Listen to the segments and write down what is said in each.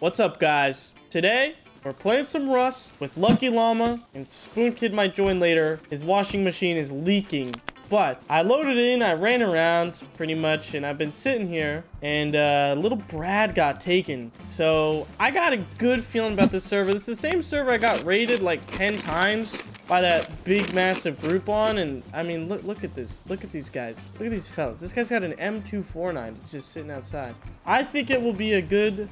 What's up, guys? Today, we're playing some Rust with Lucky Llama, and Spoon Kid might join later. His washing machine is leaking. But I loaded in, I ran around pretty much, and I've been sitting here, and uh, little Brad got taken. So I got a good feeling about this server. This is the same server I got raided like 10 times by that big massive group on and I mean look look at this look at these guys look at these fellas this guy's got an M249 it's just sitting outside I think it will be a good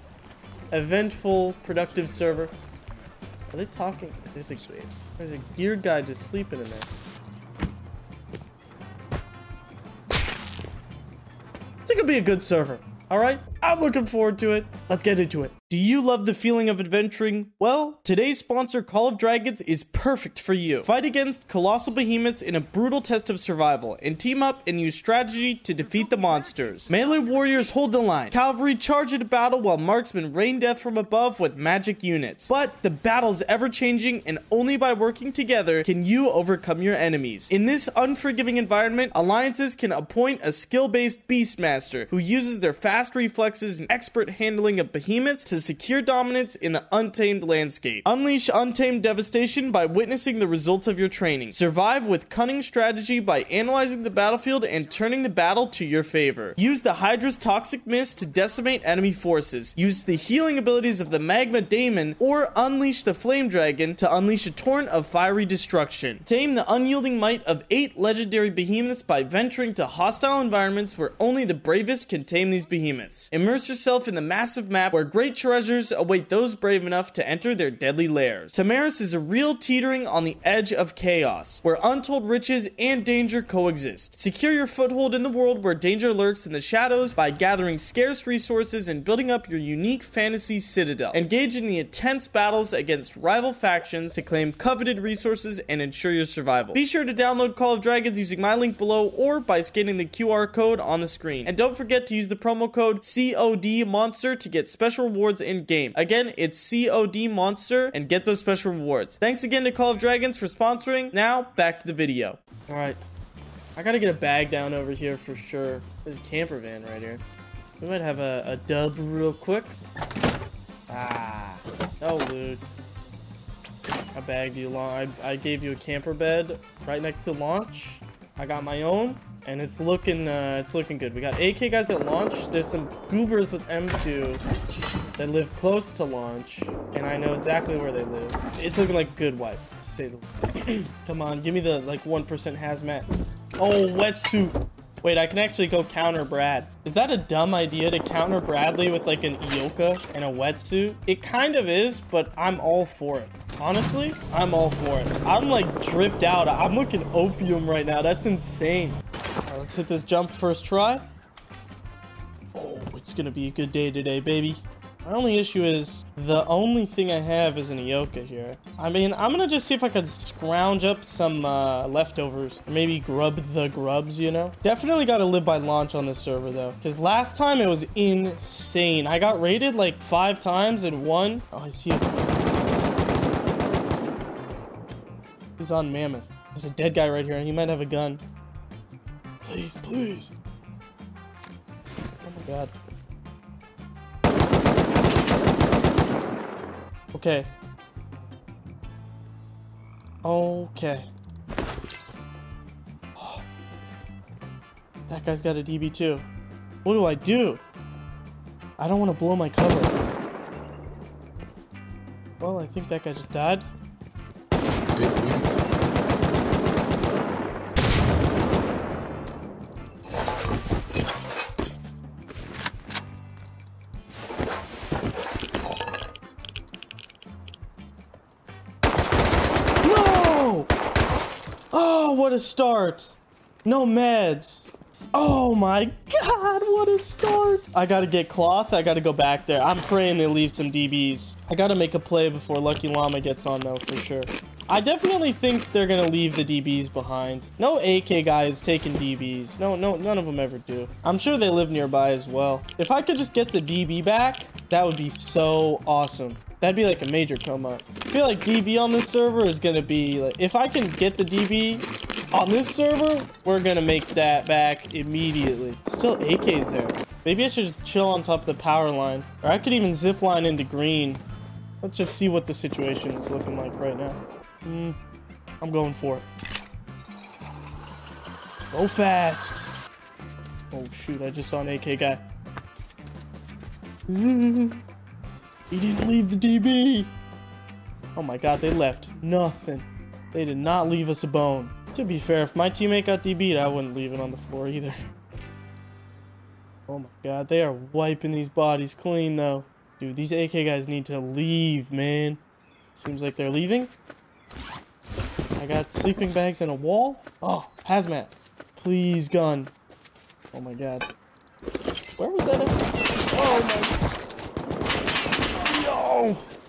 eventful productive server. Are they talking? There's a there's a gear guy just sleeping in there. Think it'll be a good server all right I'm looking forward to it let's get into it do you love the feeling of adventuring? Well, today's sponsor, Call of Dragons, is perfect for you. Fight against colossal behemoths in a brutal test of survival, and team up and use strategy to defeat the monsters. Melee warriors hold the line. Cavalry charge into battle while marksmen rain death from above with magic units. But the battle is ever changing, and only by working together can you overcome your enemies. In this unforgiving environment, alliances can appoint a skill-based beastmaster who uses their fast reflexes and expert handling of behemoths to secure dominance in the untamed landscape. Unleash untamed devastation by witnessing the results of your training. Survive with cunning strategy by analyzing the battlefield and turning the battle to your favor. Use the Hydra's toxic mist to decimate enemy forces. Use the healing abilities of the Magma Daemon or unleash the Flame Dragon to unleash a torrent of fiery destruction. Tame the unyielding might of eight legendary behemoths by venturing to hostile environments where only the bravest can tame these behemoths. Yourself in the massive map where great treasures await those brave enough to enter their deadly lairs. Tamaris is a real teetering on the edge of chaos, where untold riches and danger coexist. Secure your foothold in the world where danger lurks in the shadows by gathering scarce resources and building up your unique fantasy citadel. Engage in the intense battles against rival factions to claim coveted resources and ensure your survival. Be sure to download Call of Dragons using my link below or by scanning the QR code on the screen. And don't forget to use the promo code COD Monster to get special rewards in game. Again, it's COD Monster and get those special rewards. Thanks again to Call of Dragons for sponsoring. Now, back to the video. All right. I gotta get a bag down over here for sure. There's a camper van right here. We might have a, a dub real quick. Ah, no loot. I bagged you long. I, I gave you a camper bed right next to launch. I got my own and it's looking uh, it's looking good. We got AK guys at launch. There's some goobers with M2 that live close to launch, and I know exactly where they live. It's looking like good wipe. Say the Come on, give me the like one percent hazmat. Oh, wetsuit. Wait, I can actually go counter Brad. Is that a dumb idea to counter Bradley with like an Eoka and a wetsuit? It kind of is, but I'm all for it. Honestly, I'm all for it. I'm like dripped out. I'm looking opium right now. That's insane. Right, let's hit this jump first try. Oh, it's gonna be a good day today, baby. My only issue is the only thing I have is an Eoka here. I mean, I'm gonna just see if I could scrounge up some uh, leftovers. Maybe grub the grubs, you know? Definitely gotta live by launch on this server, though. Because last time it was insane. I got raided like five times and one. Oh, I see it. He's on Mammoth. There's a dead guy right here, and he might have a gun. Please, please. Oh my god. Okay. Okay. That guy's got a DB too. What do I do? I don't want to blow my cover. Well, I think that guy just died. A start. No meds. Oh my god, what a start. I gotta get cloth. I gotta go back there. I'm praying they leave some DBs. I gotta make a play before Lucky Llama gets on though, for sure. I definitely think they're gonna leave the DBs behind. No AK guys taking DBs. No, no, none of them ever do. I'm sure they live nearby as well. If I could just get the DB back, that would be so awesome. That'd be like a major come up. I feel like DB on this server is gonna be like, if I can get the DB on this server, we're gonna make that back immediately. Still AKs there. Maybe I should just chill on top of the power line. Or I could even zip line into green. Let's just see what the situation is looking like right now. Hmm. I'm going for it. Go fast. Oh shoot, I just saw an AK guy. he didn't leave the DB. Oh my god, they left nothing. They did not leave us a bone. To be fair, if my teammate got DB'd, I wouldn't leave it on the floor either. Oh my god, they are wiping these bodies clean though. Dude, these AK guys need to leave, man. Seems like they're leaving. I got sleeping bags and a wall. Oh, hazmat. Please, gun. Oh my god. Where was that? Oh my.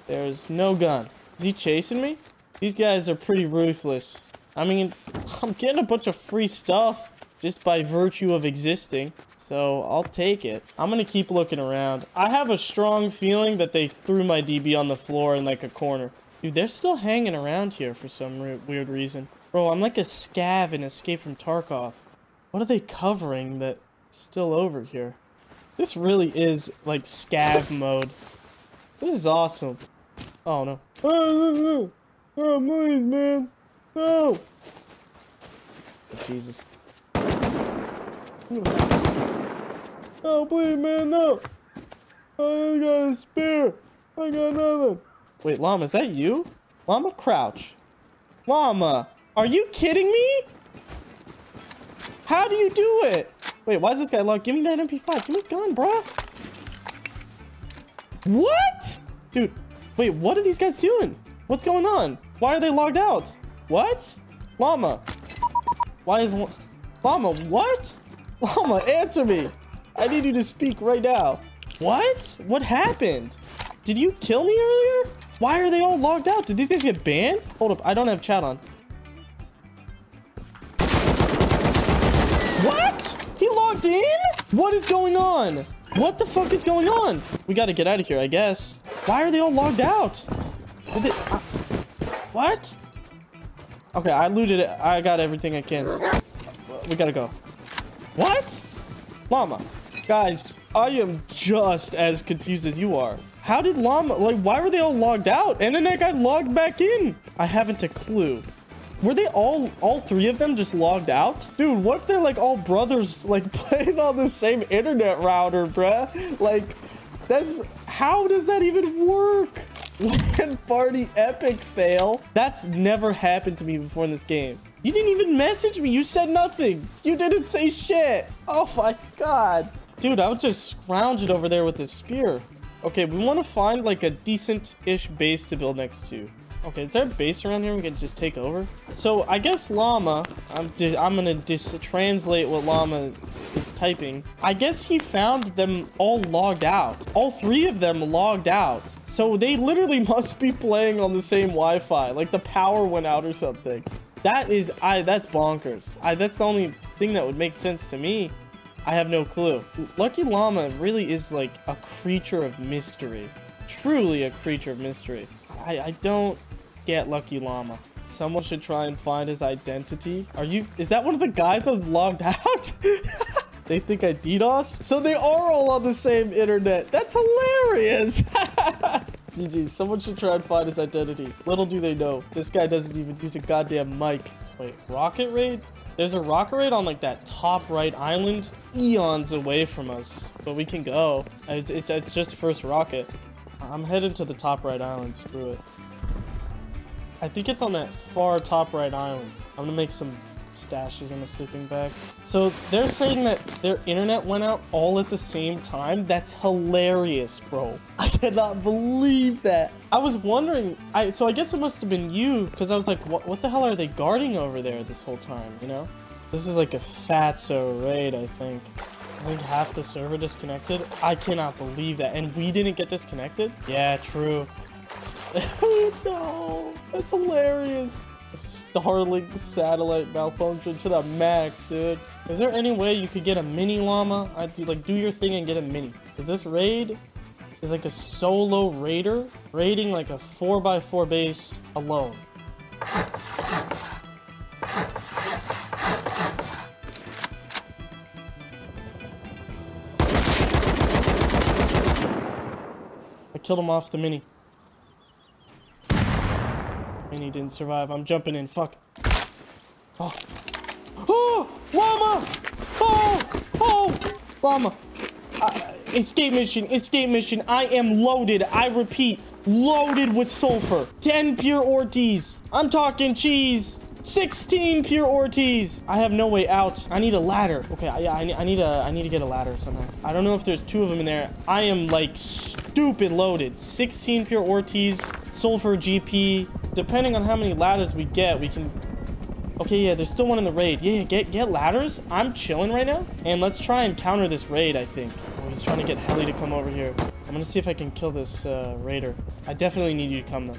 There's no gun. Is he chasing me? These guys are pretty ruthless. I mean, I'm getting a bunch of free stuff just by virtue of existing. So I'll take it. I'm going to keep looking around. I have a strong feeling that they threw my DB on the floor in like a corner. Dude, they're still hanging around here for some weird reason. Bro, I'm like a scav in Escape from Tarkov. What are they covering that's still over here? This really is like scav mode. This is awesome. Oh no. Oh, oh please, man. No. Oh, Jesus. Oh, please, man, no. I got a spear. I got nothing. Wait, Llama, is that you? Llama Crouch. Llama, are you kidding me? How do you do it? Wait, why is this guy locked? Give me that MP5. Give me a gun, bro. What? Dude, wait, what are these guys doing? What's going on? Why are they logged out? What? Llama. Why is... Llama, what? Llama, answer me. I need you to speak right now. What? What happened? Did you kill me earlier? Why are they all logged out? Did these guys get banned? Hold up, I don't have chat on. What? He logged in? What is going on? What the fuck is going on? We gotta get out of here, I guess. Why are they all logged out? They, uh, what? Okay, I looted it. I got everything I can. We gotta go. What? Llama. Guys, I am just as confused as you are. How did Llama, like, why were they all logged out? And then that got logged back in. I haven't a clue. Were they all, all three of them just logged out? Dude, what if they're like all brothers, like playing on the same internet router, bruh? Like, that's, how does that even work? LAN party epic fail. That's never happened to me before in this game. You didn't even message me. You said nothing. You didn't say shit. Oh my God. Dude, I was just scrounging over there with this spear. Okay, we want to find like a decent-ish base to build next to. Okay, is there a base around here we can just take over? So I guess llama, I'm, I'm gonna just translate what llama is typing. I guess he found them all logged out. All three of them logged out. So they literally must be playing on the same Wi-Fi. Like the power went out or something. That is, I. that's bonkers. I, that's the only thing that would make sense to me. I have no clue. Lucky Llama really is like a creature of mystery. Truly a creature of mystery. I, I don't get Lucky Llama. Someone should try and find his identity. Are you... Is that one of the guys that was logged out? they think I DDoS? So they are all on the same internet. That's hilarious. GG, someone should try and find his identity. Little do they know, this guy doesn't even use a goddamn mic. Wait, rocket raid? There's a rocket raid on like that top right island, eons away from us, but we can go. It's, it's, it's just first rocket. I'm heading to the top right island, screw it. I think it's on that far top right island. I'm gonna make some stashes in a sleeping bag. So they're saying that their internet went out all at the same time. That's hilarious, bro. I cannot believe that. I was wondering, I so I guess it must have been you, because I was like, what, what the hell are they guarding over there this whole time, you know? This is like a fatso raid, I think. I think half the server disconnected. I cannot believe that. And we didn't get disconnected? Yeah, true. No, that's hilarious. Starlink satellite malfunction to the max, dude. Is there any way you could get a mini llama? I do like do your thing and get a mini. Is this raid is like a solo raider raiding like a 4x4 base alone. I killed him off the mini. Mini didn't survive. I'm jumping in. Fuck. Oh. Oh! Llama! Oh! Oh! Llama! Uh, escape mission. Escape mission. I am loaded. I repeat. Loaded with sulfur. 10 pure Ortiz. I'm talking cheese. 16 pure Ortiz. I have no way out. I need a ladder. Okay, yeah, I, I need a, I need to get a ladder somehow. I don't know if there's two of them in there. I am like stupid loaded. 16 pure Ortiz, sulfur GP. Depending on how many ladders we get, we can. Okay, yeah, there's still one in the raid. Yeah, get get ladders. I'm chilling right now, and let's try and counter this raid. I think. I'm just trying to get Heli to come over here. I'm gonna see if I can kill this uh, raider. I definitely need you to come though.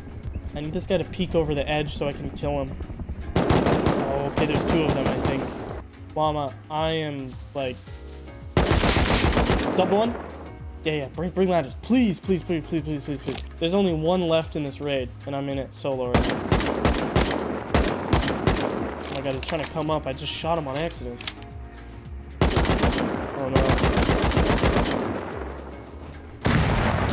I need this guy to peek over the edge so I can kill him. Oh, okay, there's two of them, I think. Llama, I am, like... Double one? Yeah, yeah, bring, bring ladders. Please, please, please, please, please, please, please. There's only one left in this raid, and I'm in it solo right now. Oh my god, he's trying to come up. I just shot him on accident. Oh no.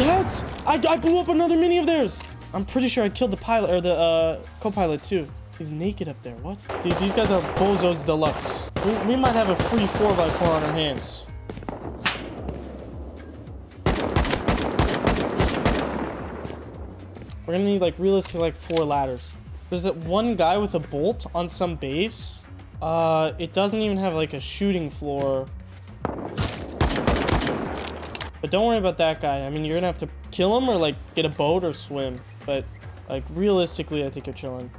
Yes! I, I blew up another mini of theirs! I'm pretty sure I killed the pilot, or the, uh, co-pilot too. He's naked up there. What? Dude, these guys are bozos deluxe. We, we might have a free 4x4 on our hands. We're gonna need like realistically like four ladders. There's that one guy with a bolt on some base. Uh, it doesn't even have like a shooting floor. But don't worry about that guy. I mean, you're gonna have to kill him or like get a boat or swim. But like realistically, I think you're chilling.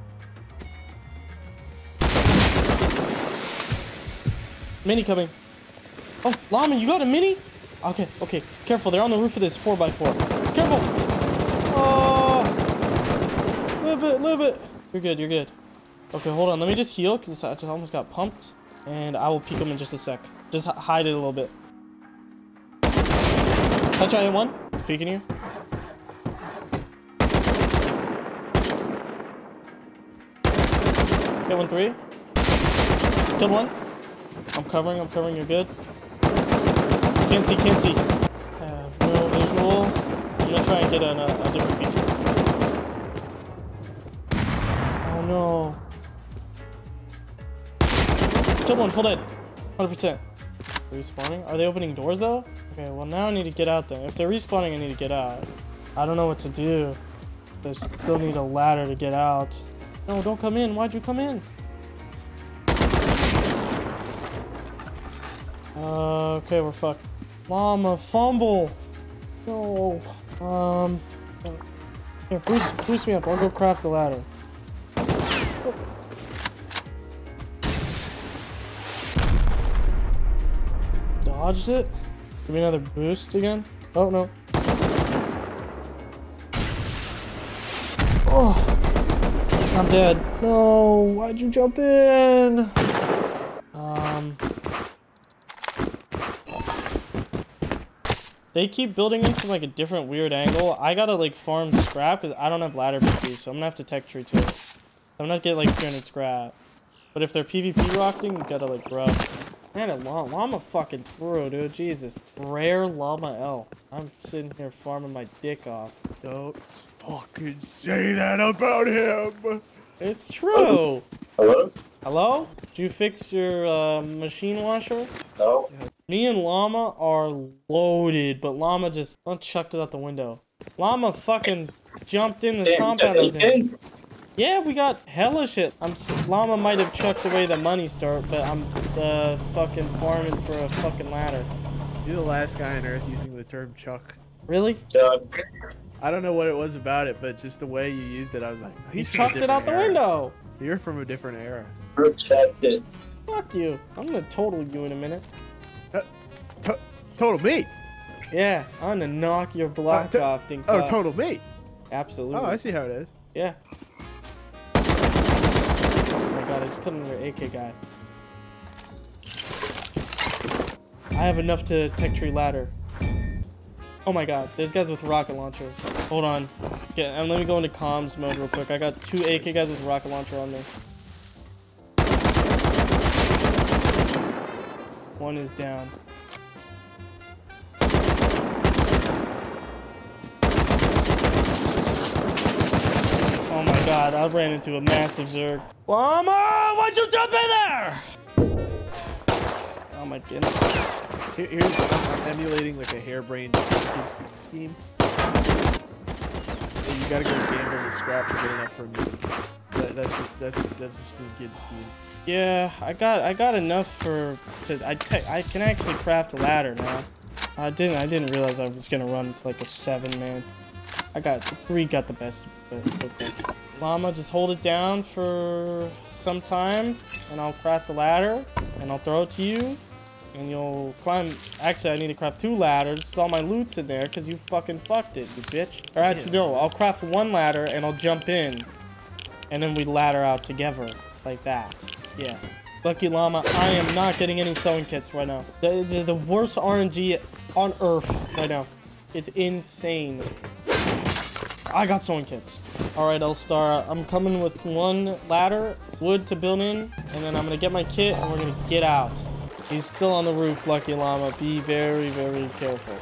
Mini coming. Oh, Llama, you got a mini? Okay, okay. Careful, they're on the roof of this 4x4. Careful! Oh! Live it, live it. You're good, you're good. Okay, hold on. Let me just heal, because I just almost got pumped. And I will peek him in just a sec. Just hide it a little bit. Touch I hit one. It's peeking you. Hit one three. Killed one. I'm covering, I'm covering, you're good. Can't see, can't see. Have no visual. I'm gonna try and get a, a different feature. No. Kill one, full dead. 100%. Respawning? Are they opening doors though? Okay, well now I need to get out there. If they're respawning, I need to get out. I don't know what to do. I still need a ladder to get out. No, don't come in. Why'd you come in? Uh, okay, we're fucked. Llama, fumble! No. Um. Here, boost, boost me up. I'll go craft the ladder. Dodged it? Give me another boost again? Oh, no. Oh! I'm dead. No! Why'd you jump in? Um... They keep building in from like a different weird angle. I gotta like farm scrap because I don't have ladder PP, so I'm gonna have to tech tree to it. I'm not getting like 300 scrap. But if they're PvP rocking, you gotta like rub. Man, a llama, llama fucking through, dude. Jesus. Rare llama L. I'm sitting here farming my dick off. Don't fucking say that about him. It's true. Hello? Hello? Did you fix your uh, machine washer? No. Me and Llama are loaded, but Llama just unchucked it out the window. Llama fucking jumped in this Damn, compound I was in. In. Yeah, we got hella shit. I'm Llama might have chucked away the money store, but I'm uh, fucking farming for a fucking ladder. You're the last guy on earth using the term chuck. Really? Done. I don't know what it was about it, but just the way you used it, I was like, He he's chucked it out the era. window. You're from a different era. Protect it. Fuck you. I'm gonna total you in a minute. To- total me. Yeah, I'm gonna knock your block to- off, Dink. Oh, total me. Absolutely. Oh, I see how it is. Yeah. God, I just killed another AK guy. I have enough to tech tree ladder. Oh my god, there's guys with rocket launcher. Hold on. Yeah, and let me go into comms mode real quick. I got two AK guys with rocket launcher on me. One is down. God, I ran into a massive Zerg. Llama, why'd you jump in there? Oh my goodness. Here, here's I'm, I'm emulating like a harebrained scheme. So you gotta go gamble the scrap to get enough for me. That, that's that's that's a spoon kid scheme. Yeah, I got I got enough for to I I can actually craft a ladder now. I didn't I didn't realize I was gonna run like a seven man. I got three got the best, but it's okay. Llama, just hold it down for some time, and I'll craft the ladder, and I'll throw it to you, and you'll climb. Actually, I need to craft two ladders. It's All my loot's in there because you fucking fucked it, you bitch. Or actually, no, I'll craft one ladder and I'll jump in, and then we ladder out together like that. Yeah. Lucky Llama, I am not getting any sewing kits right now. The, the, the worst RNG on Earth right now. It's insane. I got sewing kits. All right, L-Star, I'm coming with one ladder, wood to build in, and then I'm gonna get my kit and we're gonna get out. He's still on the roof, Lucky Llama. Be very, very careful.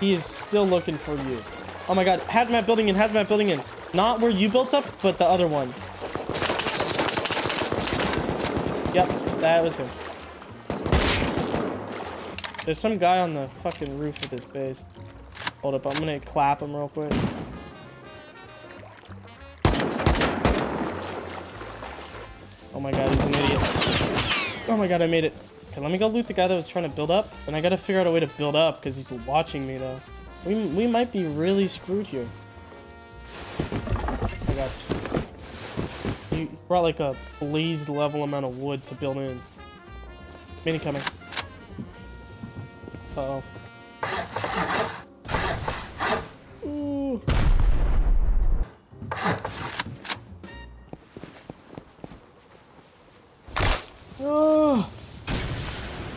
He is still looking for you. Oh my god, hazmat building in, hazmat building in. Not where you built up, but the other one. Yep, that was him. There's some guy on the fucking roof of this base. Hold up, I'm gonna clap him real quick. Oh my god, he's an idiot. Oh my god, I made it. Okay, let me go loot the guy that was trying to build up. And I gotta figure out a way to build up because he's watching me though. We, we might be really screwed here. I got. You brought like a blazed level amount of wood to build in. Mini coming. Uh oh. Ooh. Oh.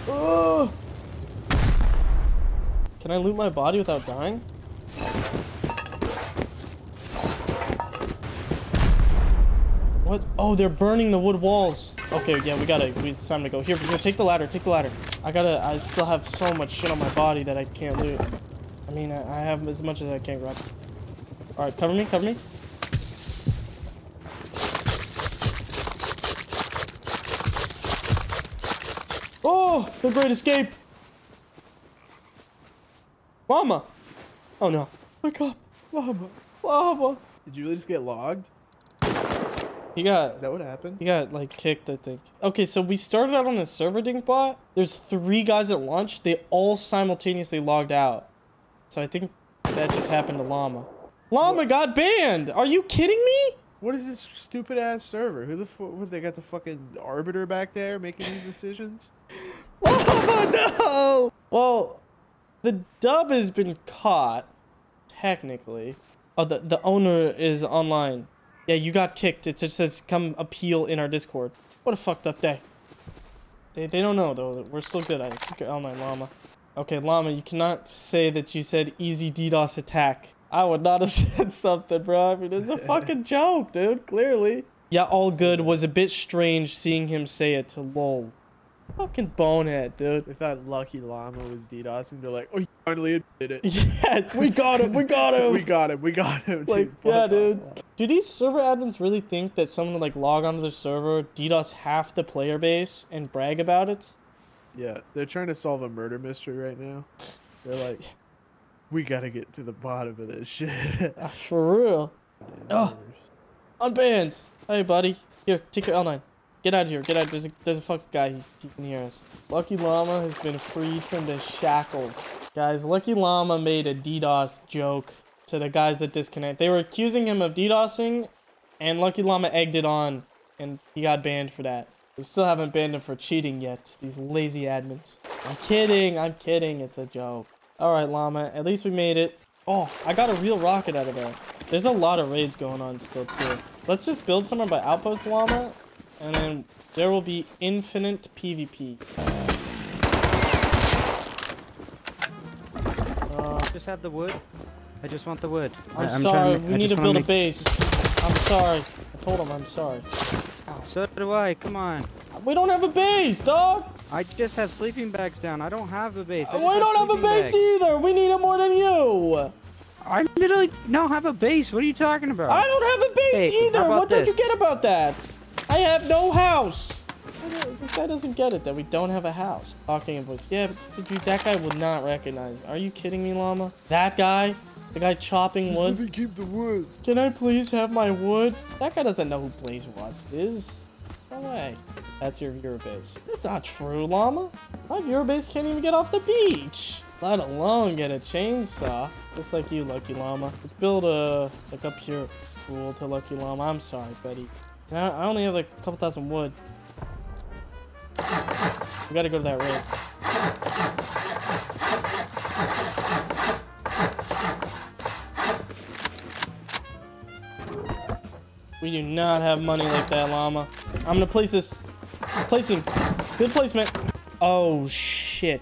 Oh. Can I loot my body without dying? What? Oh, they're burning the wood walls. Okay, yeah, we gotta. We, it's time to go. Here, here, take the ladder. Take the ladder. I gotta. I still have so much shit on my body that I can't loot. I mean, I, I have as much as I can grab. All right, cover me, cover me. Oh, the great escape. Llama. Oh no. Wake up. Llama. Llama. Did you really just get logged? He got Is that what happened? He got like kicked, I think. Okay, so we started out on the server Dinkbot. There's three guys at lunch. They all simultaneously logged out. So I think that just happened to Llama. Llama got banned. Are you kidding me? What is this stupid ass server? Who the fuck? What they got the fucking arbiter back there making these decisions? Llama, oh, no. Well, the dub has been caught, technically. Oh, the the owner is online. Yeah, you got kicked. It just says come appeal in our Discord. What a fucked up day. They, they don't know though. We're still good at it. Oh my llama. Okay, llama, you cannot say that you said easy DDoS attack. I would not have said something, bro. I mean, it's a fucking joke, dude. Clearly. Yeah, all good was a bit strange seeing him say it to lol. Fucking bonehead, dude. If that Lucky Llama was DDoSing. They're like, oh, he finally admitted it. Yeah, we got him. We got him. we got him. We got him. like, yeah, dude. Do these server admins really think that someone would like log onto their server, DDoS half the player base, and brag about it? Yeah, they're trying to solve a murder mystery right now. They're like, we gotta get to the bottom of this shit. For real. Oh. Unbanned. Hey, buddy. Here, take your L9. Get out of here. Get out. There's a, there's a fucking guy. He, he can hear us. Lucky Llama has been freed from the shackles. Guys, Lucky Llama made a DDoS joke to the guys that disconnect. They were accusing him of DDoSing, and Lucky Llama egged it on, and he got banned for that. We still haven't banned him for cheating yet. These lazy admins. I'm kidding. I'm kidding. It's a joke. All right, Llama. At least we made it. Oh, I got a real rocket out of there. There's a lot of raids going on still, too. Let's just build somewhere by Outpost Llama, and then there will be infinite PvP. Uh, Just have the wood. I just want the wood. I- I'm, sorry. make- we I need to build a base. I'm sorry. I told him I'm sorry. So do I. Come on. We don't have a base, dog. I just have sleeping bags down. I don't have a base. I We don't have a base bags. either. We need it more than you. I literally don't have a base. What are you talking about? I don't have a base Hey, either. about What don't you get about that? I have no house. I don't- This guy doesn't get it that we don't have a house. Talking in voice. Yeah, but dude, that guy would not recognize. Are you kidding me, llama? That guy, the guy chopping Let wood. me keep the wood. Can I please have my wood? That guy doesn't know who Blazed Rust is. No way. That's your viewer base. That's not true, llama. My viewer base can't even get off the beach. Let alone get a chainsaw. Just like you, Lucky Llama. Let's build a, like up here, cruel to Lucky Llama. I'm sorry, buddy. I I only have like a couple thousand wood. We gotta go to that raid. We do not have money like that, llama. I'm gonna place this. Placing. Good placement. Oh, shit.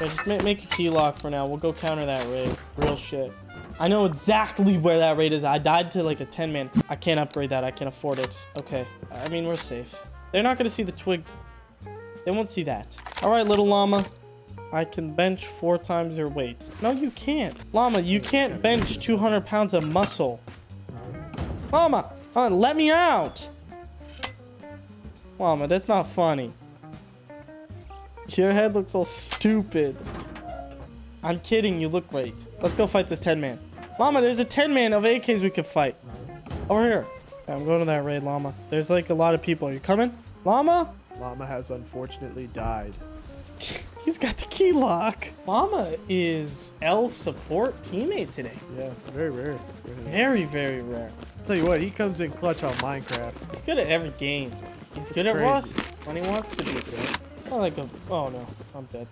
Yeah, just make, make a key lock for now. We'll go counter that raid. Real shit. I know exactly where that raid is. I died to like a 10 man. I can't upgrade that. I can't afford it. Okay. I mean, we're safe. They're not gonna see the twig. They won't see that. All right, little llama. I can bench four times your weight. No, you can't. Llama, you can't bench 200 pounds of muscle. Llama, uh, let me out. Llama, that's not funny. Your head looks all stupid. I'm kidding, you look great. Let's go fight this 10 man. Llama, there's a 10 man of AKs we could fight. Over here. Yeah, I'm going to that raid, Llama. There's like a lot of people. Are you coming? Llama? Llama has unfortunately died. He's got the key lock. Mama is L's support teammate today. Yeah, very rare. Very, very rare. Tell you what, he comes in clutch on Minecraft. He's good at every game. He's good at crazy. Rust when he wants to be good. It's not like a. Oh no, I'm dead.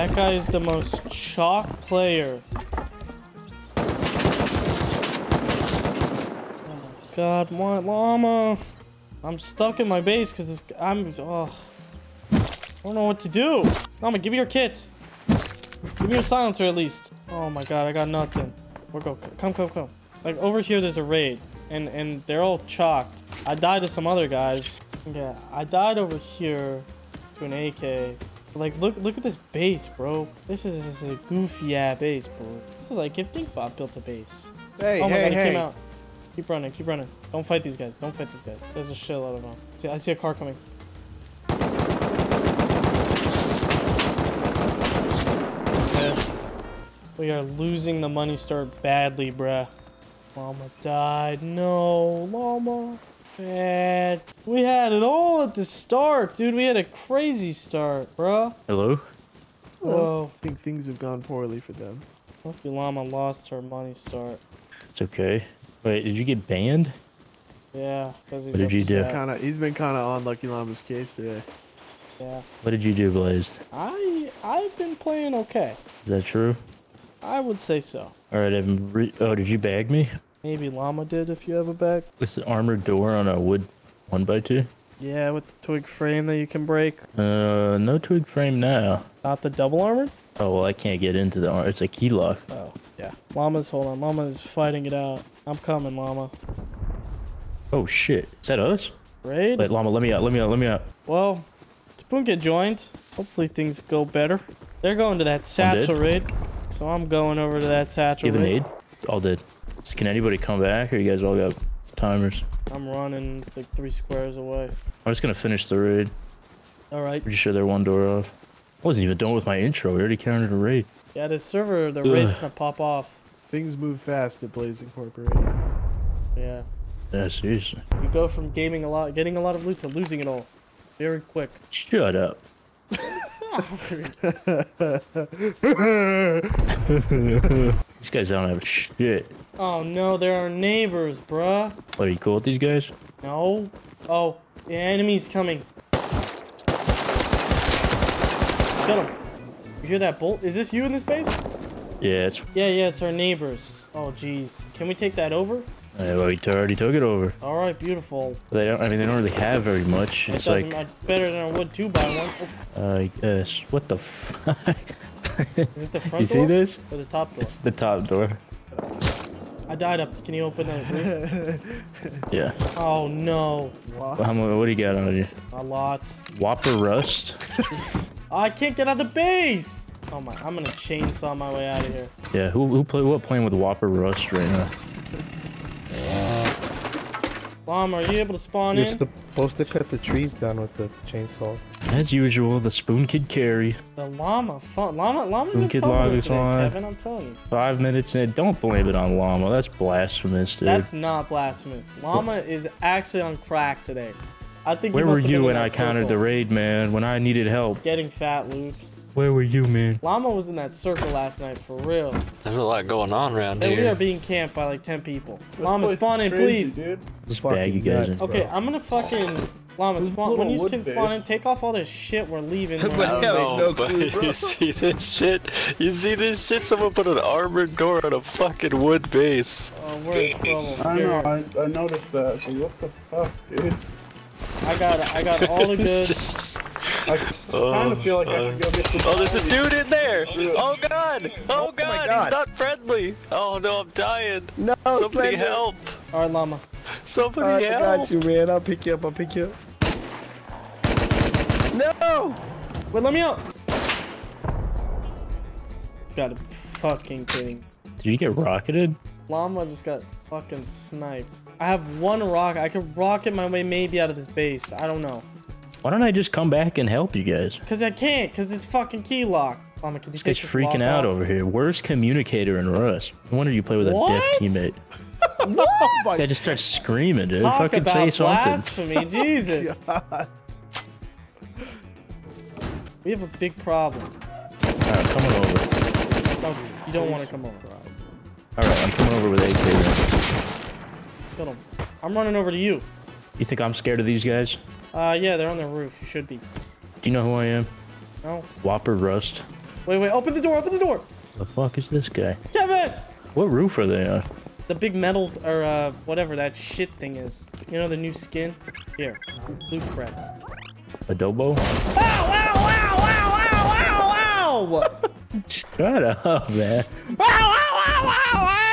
That guy is the most chalk player. Oh my god, what llama? I'm stuck in my base because I'm. Oh, I don't know what to do. Llama, give me your kit. Give me your silencer at least. Oh my god, I got nothing. We're go. Come, come, come. Like over here, there's a raid, and and they're all chalked. I died to some other guys. Yeah, I died over here to an AK. Like, look, look at this base, bro. This is, this is a goofy ass base, bro. This is like if Dinkbot built a base. Hey, oh my hey, god, it hey. came out. Keep running, keep running. Don't fight these guys. Don't fight these guys. There's a shitload of them. See, I see a car coming. We are losing the money start badly, bruh. Llama died. No, Llama. Bad. We had it all at the start, dude. We had a crazy start, bruh. Hello? Whoa. I think things have gone poorly for them. Lucky Llama lost her money start. It's okay. Wait, did you get banned? Yeah, because he's What did you do? upset. Kind of, he's been kind of on Lucky Llama's case today. Yeah. What did you do, Blazed? I I've been playing okay. Is that true? I would say so. Alright, Evan. Re- oh, did you bag me? Maybe Llama did if you have a back. With the armored door on a wood 1x2? Yeah, with the twig frame that you can break. Uh, no twig frame now. Not the double armored? Oh, well, I can't get into the armor. It's a key lock. Oh, yeah. Llama's hold on. Llama's fighting it out. I'm coming, Llama. Oh, shit. Is that us? Raid? Wait, Llama, let me out, let me out, let me out. Well, Spoon Kid joined. Hopefully things go better. They're going to that satchel raid. So I'm going over to that satchel You have an raid. aid? All dead. So can anybody come back, or you guys all got timers? I'm running like three squares away. I'm just gonna finish the raid. Alright. Pretty sure they're one door off. I wasn't even done with my intro. We already counted a raid. Yeah, this server, the raid's Ugh. gonna pop off. Things move fast at Blaze Incorporated. Yeah. Yeah, seriously. You go from gaming a lot, getting a lot of loot to losing it all. Very quick. Shut up. These guys don't have shit. Oh no, they're our neighbors, bruh. What, are you cool with these guys? No. Oh, the enemy's coming. Kill him. You hear that bolt? Is this you in this base? Yeah, it's. Yeah, yeah, it's our neighbors. Oh, jeez. Can we take that over? Yeah, well, we already took it over. All right, beautiful. They don't. I mean, they don't really have very much. It It's like. It's better than a wood two by one. Oh, uh, I guess. What the fuck? Is it the front door? you see this? or the top door? It's the top door. I died up. Can you open that roof? Yeah. Oh no, Well, how mu- what do you got on you? a lot. Whopper Rust? I can't get out of the base. Oh my, I'm gonna chainsaw my way out of here. Yeah, who who play what playing with Whopper Rust right now? Mom, are you able to spawn You're in? supposed to cut the trees down with the chainsaw. As usual, the Spoon Kid carry. The llama, fun. Llama, llama's been Kid fun with it Laga's today, on. Kevin. I'm telling you. Five minutes in. Don't blame it on Llama. That's blasphemous, dude. That's not blasphemous. Llama is actually on crack today. I think. he Where were must have been you when that I countered the raid, man? When I needed help? Getting fat, Luke. Where were you, man? Llama was in that circle last night for real. There's a lot going on around And we are being camped by like 10 people. Llama, spawn in, please. Just bag you guys in. Okay, I'm gonna fucking. Llama, spawn. When you can spawn in, take off all this shit we're leaving. I We're- don't know, no but clue, bro. you see this shit? You see this shit? Someone put an armored door on a fucking wood base. Oh, we're in trouble. I know, I, I noticed that. What the fuck, dude? I got, I got all the goods. Just- I kind Oh, of feel like I should go get some. oh, there's a dude in there! Oh, oh god! Oh, oh god, God. he's not friendly! Oh no, I'm dying! No, Somebody Slender. help! All right, Llama. Somebody I help! got you, man. I'll pick you up. I'll pick you up. No! Wait, let me out. Got fucking kidding. Did you get rocketed? Llama just got fucking sniped. I have one rock. I could rocket my way maybe out of this base. I don't know. Why don't I just come back and help you guys? Cause I can't. Cause it's fucking key lock. Llama, can you This guy's freaking out off? over here. Worst communicator in Rust. No wonder you play with a What? deaf teammate. What? Guy just starts screaming, dude. Talk Fucking about say something. blasphemy, Jesus. we have a big problem. Alright, I'm coming over. No, you don't want to come over. Alright, I'm coming over with AK then. Kill him. I'm running over to you. You think I'm scared of these guys? Uh, yeah, they're on the roof. You should be. Do you know who I am? No. Whopper Rust. Wait, wait. Open the door. Open the door. The fuck is this guy? Kevin. What roof are they on? The big metal th- or uh whatever that shit thing is. You know the new skin? Here. Loot spread. Adobo? Ow! Ow! Ow! Ow! Ow! Ow! Ow! Shut up, man. Ow! Ow! Ow! Ow! Ow!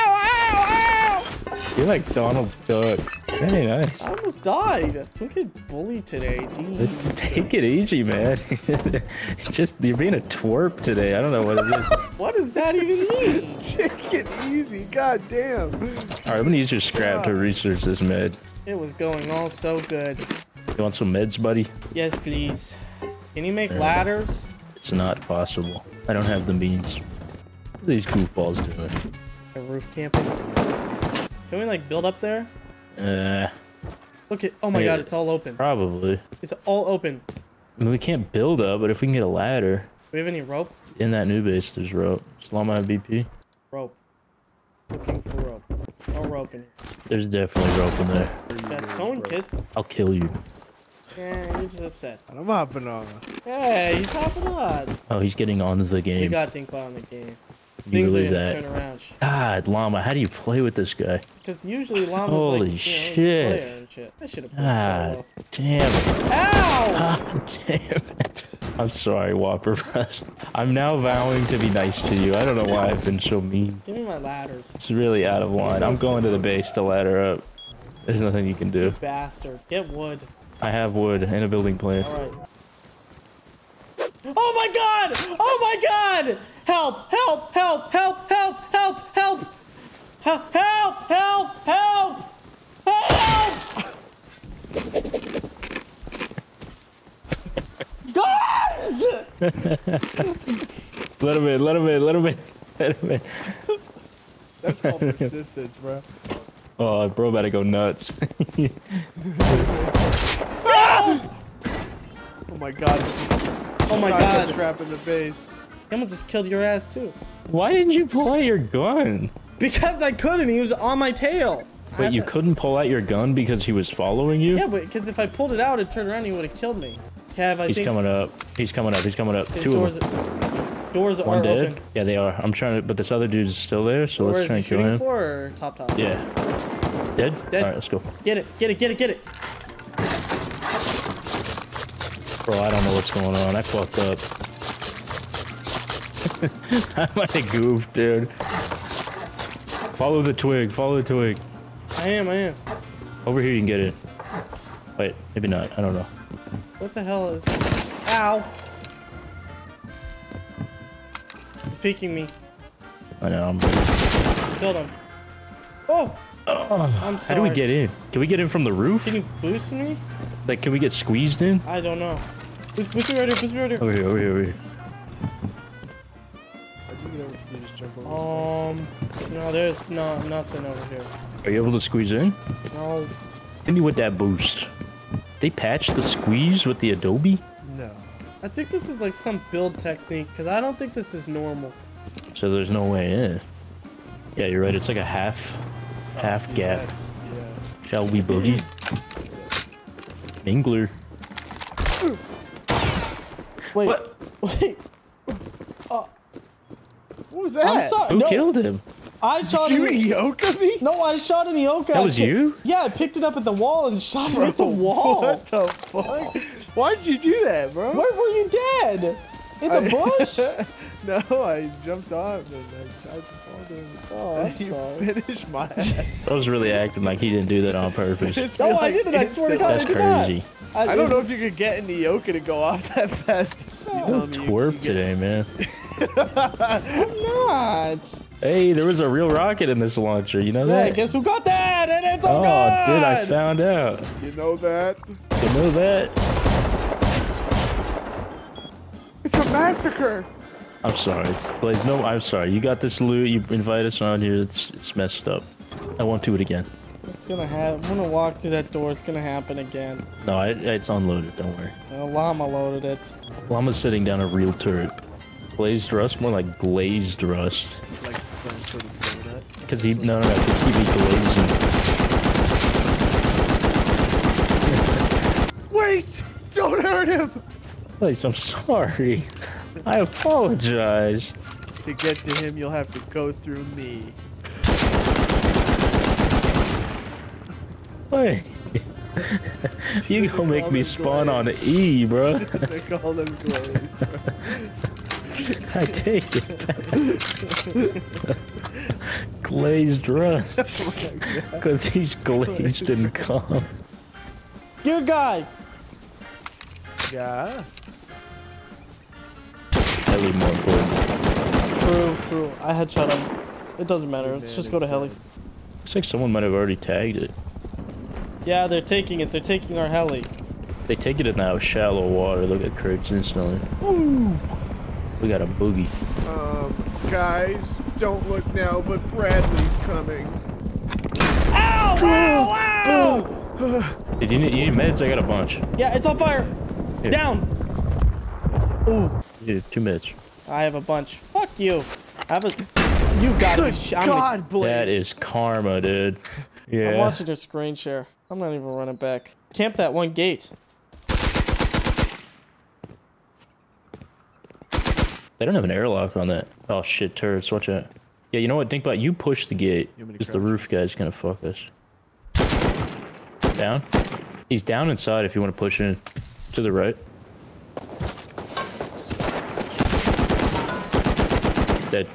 Ow! You're like Donald Duck. Hey, nice. I almost died. Don't get bullied today, Let's jeez. take it easy, man. Just you're being a twerp today. I don't know what it is. What does that even mean? Take it easy. God damn. right, I'm gonna use your scrap to research this med. It was going all so good. You want some meds, buddy? Yes, please. Can you make ladders? It's not possible. I don't have the means. What are these goofballs doing? A roof camping. Can we like build up there? Uh, Look at. Oh my Yeah. god, it's all open. probably. It's all open. I mean, we can't build up, but if we can get a ladder Do we have any rope? in that new base, there's rope. Slum my BP. Rope. Looking for rope. No rope in here. There's definitely rope in there. Got sewing kits. I'll kill you. Yeah, you're just upset. I'm hopping on. Hey, he's hopping on. Oh, he's getting on the You game. got Dinkbot on the game. You believe that? God, Llama, how do you play with this guy? Because usually llamas Holy like, you know, shit. shit. I should have played God solo. damn it. Ow! God damn it. I'm sorry, Whopper Press. I'm now vowing to be nice to you. I don't know why I've been so mean. Give me my ladders. It's really out of line. I'm going to the base to ladder up. There's nothing you can do. Bastard. Get wood. I have wood and a building plan. Alright. Oh my god! Oh my god! Help! Help! Help! Help! Help! Help! Help! Help! Help! Help! Help! Help! Guys! Let him in, let him in, let him in. Let him in. That's called persistence, bro. Oh, bro, better go nuts. Oh my god. Oh my Shotgun god. trap in the base. He almost just killed your ass too. Why didn't you pull out your gun? Because I couldn't. He was on my tail. Wait, you couldn't pull out your gun because he was following you? Yeah, but because if I pulled it out, it turned around, he would have killed me. Kev, I He's think coming up. He's coming up. He's coming up. Two doors, of them. doors One are dead. open. Yeah, they are. I'm trying to, but this other dude's still there, so Where let's try and kill him. for top top? Yeah. Dead? Dead. Alright, let's go. Get it, get it, get it, get it. Bro, I don't know what's going on. I fucked up. I might have goof, dude. Follow the twig. Follow the twig. I am, I am. Over here, you can get it. Wait, maybe not. I don't know. What the hell is... Ow! It's peeking me. I know. I'm... Killed him. Oh! I'm sorry. How do we get in? Can we get in from the roof? Can you boost me? Like, can we get squeezed in? I don't know. Boost, boost me right here, boost me right here. Over here, over here, over here. Um, no, there's no nothing over here. Are you able to squeeze in? No. Hit me with that boost. They patched the squeeze with the Adobe? no. I think this is like some build technique, because I don't think this is normal. So there's no way in. Yeah, you're right. It's like a half, half gap. Yeah. Shall we boogie? Mingler. Wait, What? wait. What was that? I'm sorry. Who no, killed him? I shot Did you an Eoka me? No, I shot an Eoka. That I was you? Yeah, I picked it up at the wall and shot it at the wall. What the fuck? Why'd you do that, bro? Where were you dead? In the I- bush? no, I jumped off and I tried to fall down. Oh, I'm you sorry. finished my ass. I was really acting like he didn't do that on purpose. No, me, I didn't. I swear to God, That's I did not. crazy. I don't know if you could get in the Eoka to go off that fast. You telling me you- Twerp today, man. Not. Hey, there was a real rocket in this launcher. You know Yeah, that? guess who got that? And it's all oh, gone. dude, I found out. You know that? You know that? It's a massacre. I'm sorry, Blaze. No, I'm sorry. You got this loot. You invite us on here. It's it's messed up. I won't do it again. It's gonna happen. I'm gonna walk through that door. It's gonna happen again. No, I, it's unloaded. Don't worry. And a llama loaded it. Llama's sitting down a real turret. Glazed rust, more like glazed rust. Like some sort of donut. Cause he no no no, cause he be glazing. Wait! Don't hurt him! Blaze, I'm sorry. I apologize. To get to him, you'll have to go through me. Wait. you gonna make me spawn on E, bro. they call him Glaze. I take it back. glazed rust. Oh Cause he's glazed and calm. Good guy. Yeah. Heli more important. True, true. I headshot him. It doesn't matter. Let's just go to heli. Looks like someone might have already tagged it. Yeah, they're taking it. They're taking our heli. They take it in now shallow water. Look at Kurtz instantly. We got a boogie. Um, guys, don't look now, but Bradley's coming. Ow! Ow! Ow! Did you need, you need meds? I got a bunch. Yeah, it's on fire. Here. Down. Ooh, Here, two meds. I have a bunch. Fuck you. I have a. You gotta be. Sh- I'm, gonna- God, Blaze. That is karma, dude. Yeah. I'm watching your screen share. I'm not even running back. Camp that one gate. They don't have an airlock on that. Oh shit, turrets, watch out. Yeah, you know what, Dinkbot, you push the gate. You want me to Because the roof guy's gonna fuck us. Down? He's down inside if you want to push in. To the right. Dead.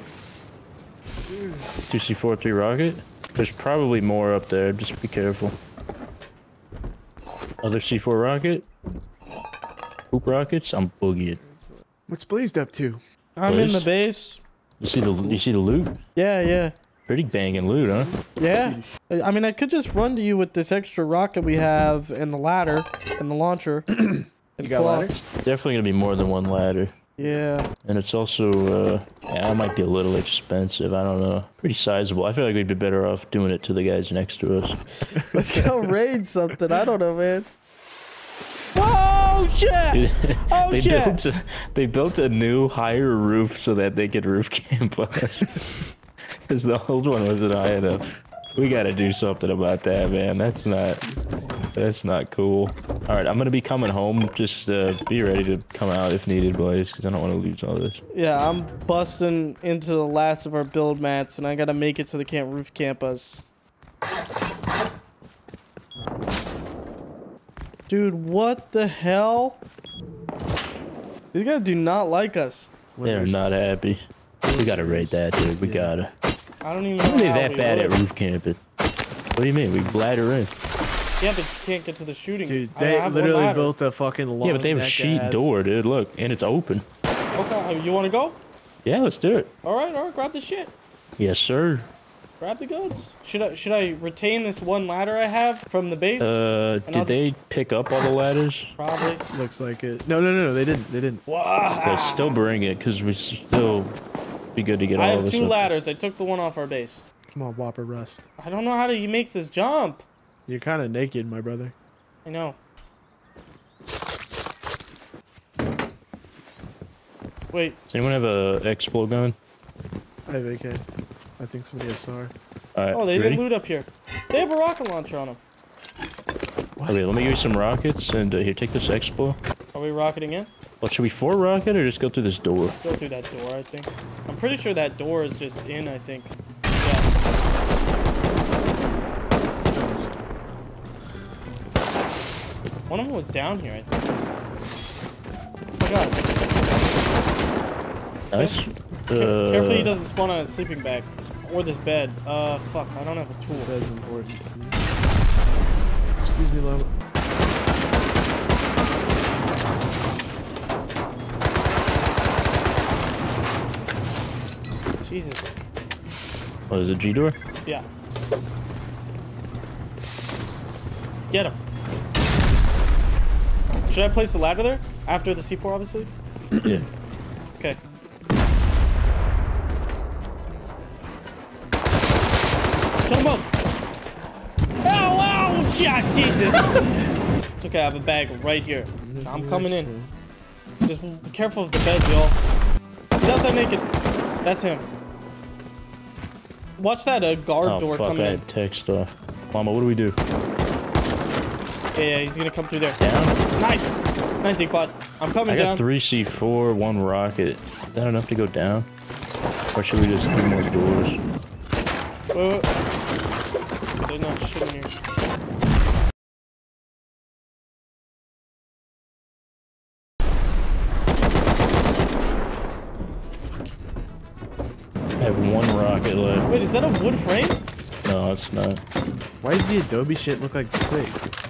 2C4, 3 rocket? There's probably more up there, just be careful. Other C4 rocket? Hoop rockets? I'm boogieing. What's Blazed up to? I'm in the base. You see the you see the loot? Yeah, yeah, Pretty banging loot, huh? yeah. I mean, I could just run to you with this extra rocket we have and the ladder and the launcher. and You got pull off- ladders? Definitely gonna be more than one ladder. Yeah. And it's also, uh, yeah, it might be a little expensive. I don't know. Pretty sizable. I feel like we'd be better off doing it to the guys next to us. Let's go raid something. I don't know, man. Oh shit! Oh they shit! built a, they built a new higher roof so that they could roof camp us. Because the old one wasn't high enough. We gotta do something about that, man. That's not that's not cool. All right, I'm gonna be coming home. Just uh, be ready to come out if needed, boys, because I don't want to lose all this. Yeah, I'm busting into the last of our build mats, and I gotta make it so they can't roof camp us. Dude, what the hell? These guys do not like us. They're not happy. We gotta raid that, dude. We gotta. I don't even know How are that we bad would. at roof camping? What do you mean? We bladder in. Yeah, but you can't get to the shooting. Dude, they literally built a fucking long Yeah, but they have a sheet ass- door, dude. Look, and it's open. Okay, you want to go? Yeah, let's do it. All right, all right. Grab the shit. Yes, sir. Grab the goods. Should I should I retain this one ladder I have from the base? Uh, And I'll did they pick up all the ladders? Probably. Looks like it. No, no, no, no. They didn't. They didn't. Yeah, still bring it, cause we still be good to get I all have of us. two up. ladders. I took the one off our base. Come on, Whopper Rust. I don't know how to he makes this jump. You're kind of naked, my brother. I know. Wait, Does anyone have a explode gun? I have AK. I think somebody has SAR. All right, oh, they ready? didn't loot up here. They have a rocket launcher on them. Okay, let me give you some rockets, and uh, here, take this expo. Are we rocketing in? Well, should we four rocket or just go through this door? Go through that door, I think. I'm pretty sure that door is just in, I think. One of them was down here, I think. Oh my god. Nice. Ca- Carefully he Uh, doesn't spawn on that sleeping bag. Or this bed. Uh, fuck, I don't have a tool. That is important. Excuse me, Lama. Jesus. What is it, G door? Yeah. Get him. Should I place the ladder there? After the C4, obviously? yeah. Okay, I have a bag right here. I'm coming in. Just be careful of the bed, y'all. He's outside naked. That's him. Watch that uh, guard Oh door fuck! I coming in. text off. Mama, what do we do? Yeah, yeah, he's gonna come through there. Down. Nice. 19 pot. I'm coming I got down. three C4, one rocket. Is that enough to go down? Or should we just do more doors? Wait, wait. There's not shit in here. No, it's not. Why does the Adobe shit look like brick?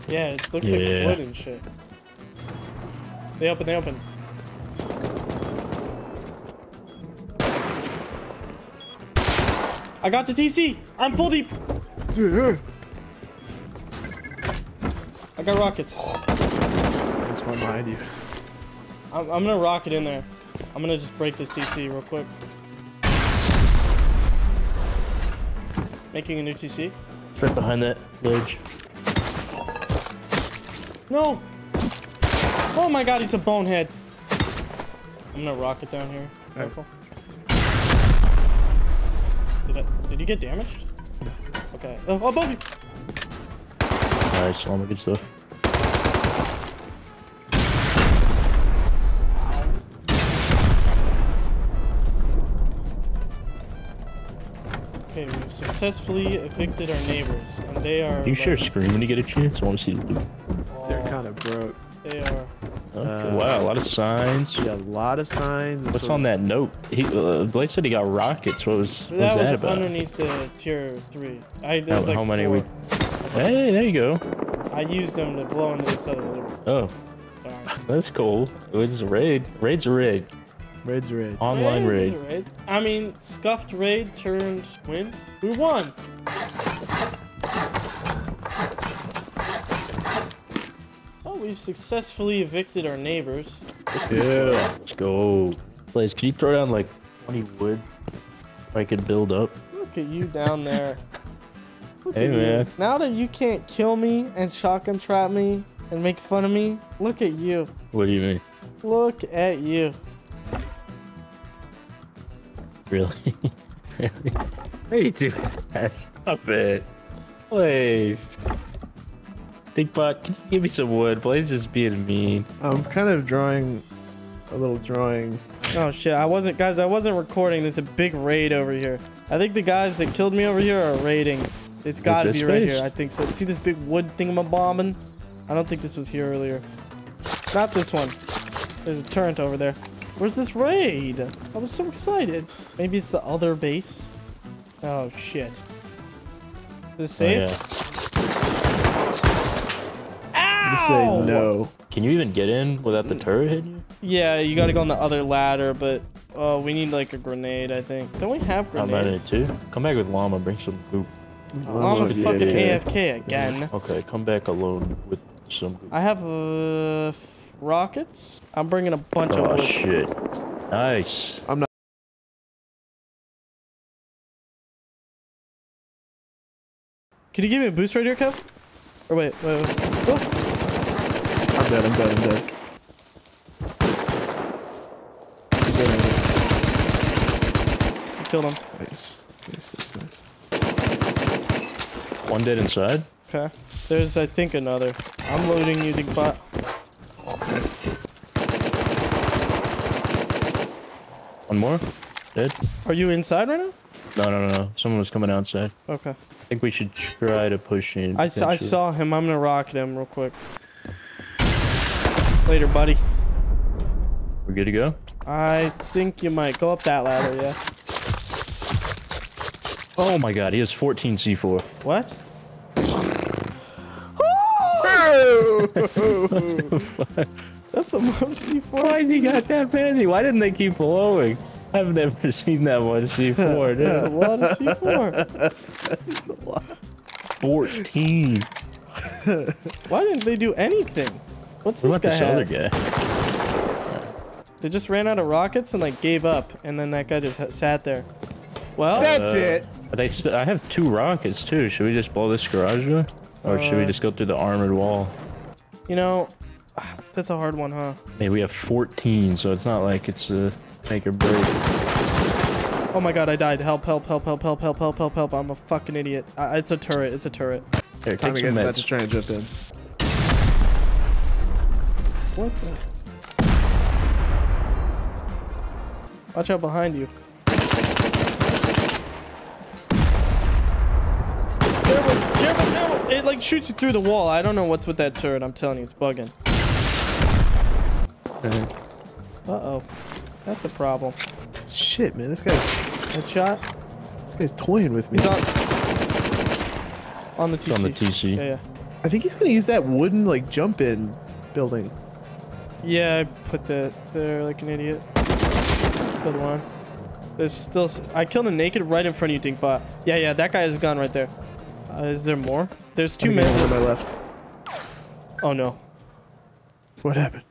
Yeah, it looks Yeah. like wood and shit. They open, they open. I got the TC. I'm full deep. Dude, I got rockets. that's one behind you. I'm, I'm gonna rocket in there. I'm gonna just break this TC real quick. Making a new TC. Right behind that ledge. No! Oh my god, he's a bonehead. I'm gonna rocket down here. Careful. Did, I, did you get damaged? Okay. Oh, oh above you! Nice, all the good stuff. Successfully evicted our neighbors, and they are. Can you share a like- screen when you get a chance? I want to see the loot. They're kind of broke. They are. Okay, Uh, wow, a lot of signs. Yeah, a lot of signs. What's on that note? He, uh, Blake said he got rockets. What was, what That was was that about? underneath the tier three. I How, like how many four. we? Hey, there you go. I used them to blow into this other room. Oh, Darn. that's cool. It's a raid. Raid's a raid. Raids are raid. Online Raid raid. raid. I mean, scuffed raid turned win. We won. Oh, we've successfully evicted our neighbors. Yeah. Let's go. Blaze, can you throw down like 20 wood? so I could build up. Look at you down there. Look Hey, at you. man. Now that you can't kill me and shotgun trap me and make fun of me, look at you. What do you mean? Look at you. Really? really? What are you doing? Stop it. Blaze. Dickbot, can you give me some wood? Blaze is being mean. I'm kind of drawing a little drawing. Oh shit, I wasn't guys, I wasn't recording. There's a big raid over here. I think the guys that killed me over here are raiding. It's gotta be right face? here. I think so. See this big wood thingamabobbing? I don't think this was here earlier. Not this one. There's a turret over there. Where's this raid? I was so excited. Maybe it's the other base. Oh shit. Is Oh, it safe? yeah. To say no. Can you even get in without the turret hitting you? Yeah, you gotta go on the other ladder, but oh, we need like a grenade, I think. Don't we have grenades? I'm running it grenades? too. Come back with llama. Bring some goop. Llama's Yeah, fucking yeah. AFK again. Okay, come back alone with some goop. I have uh, f- rockets. I'm bringing a bunch Oh of wood. shit! Nice. I'm not. Can you give me a boost right here, Kev? Or wait, wait, wait. Oh, I'm dead, I'm dead, I'm dead. I'm dead, I killed him. I'm dead. Nice. Nice, nice, nice. One dead inside. Okay. There's, I think, another. I'm loading you, the bot. One more. Dead. Are you inside right now? No, no, no, no. Someone was coming outside. Okay. I think we should try to push in. I, saw, I saw him. I'm gonna rocket him real quick. Later, buddy. We're good to go. I think you might go up that ladder, yeah. Oh my god, he has 14 C4. What? That's the most C4. Why did he got that many? Why didn't they keep blowing? I've never seen that much C4. That's a lot of C4. 14. Why didn't they do anything? What's What this about guy this other guy? They just ran out of rockets and like gave up, and then that guy just ha- sat there. Well, That's Uh, it. But I, st- I have two rockets too. Should we just blow this garage door? Or should we Uh, just go through the armored wall? you know, that's a hard one, huh? Hey, we have 14, so it's not like it's a make or break. Oh my god, I died. Help, help, help, help, help, help, help, help, help. I'm a fucking idiot. Uh, it's a turret. It's a turret. Here, take Tommy some guy's about to meds. try and jump in. What the? Watch out behind you. Careful, careful, careful. It like shoots you through the wall. I don't know what's with that turret. I'm telling you, it's bugging. Uh, Uh-oh. That's a problem. Shit, man, this guy's Headshot. this guy's toying with me. He's on. On the TC. It's on the TC. Yeah, yeah. I think he's gonna use that wooden like jump in building. Yeah, I put that there like an idiot. Good one. There's still. I killed a naked right in front of you, Dinkbot. Yeah, yeah, that guy has gone right there. Uh, is there more? There's two men. on my left. Oh no. What happened?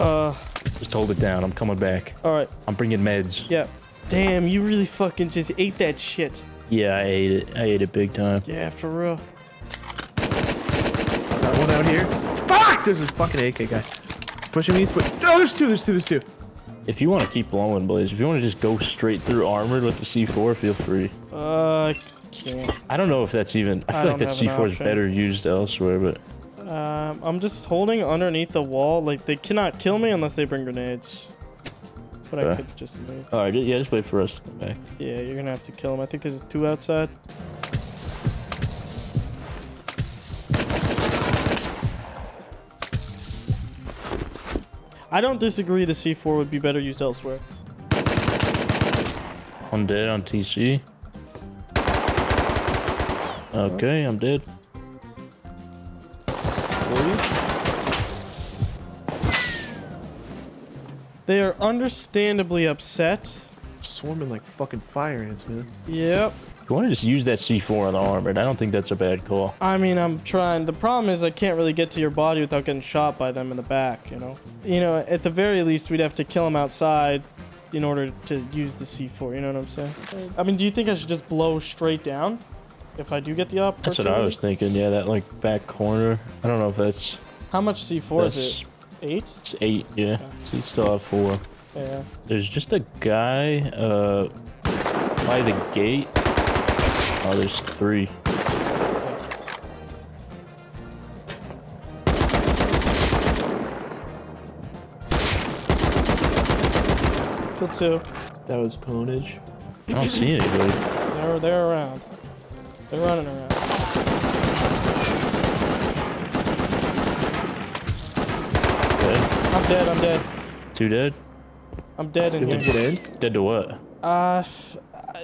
Uh, just hold it down. I'm coming back. all right. I'm bringing meds. Yeah. Damn, you really fucking just ate that shit. Yeah, I ate it. I ate it big time. Yeah, for real. Got one out here. Fuck! There's a fucking AK guy. Pushing me. But oh, there's two. There's two. There's two. If you want to keep blowing, Blaze, if you want to just go straight through armored with the C4, feel free. Uh, I can't. I don't know if that's even. I I feel like that C4 is better used elsewhere, but Um, I'm just holding underneath the wall. Like they cannot kill me unless they bring grenades. But I could just move. all right, yeah, just wait for us to come back. Yeah, you're gonna have to kill him. I think there's two outside. I don't disagree the C4 would be better used elsewhere. I'm dead on TC. Okay, I'm dead. They are understandably upset. Swarming like fucking fire ants, man. Yep. You want to just use that C4 on the armored? I don't think that's a bad call. I mean, I'm trying. The problem is I can't really get to your body without getting shot by them in the back, you know? You know, at the very least, we'd have to kill them outside in order to use the C4, you know what I'm saying? I mean, do you think I should just blow straight down if I do get the opportunity? That's what I was thinking. Yeah, that like back corner. I don't know if that's. How much C4 is it? Eight? It's eight. Yeah, so you still have four. Yeah. There's just a guy uh by the gate. Oh, there's three. Kill two. That was ponage. I don't see anybody. They're, they're around. They're running around. I'm dead. I'm dead. Two dead. I'm dead in Did we here. get in? Dead to what? Uh, uh,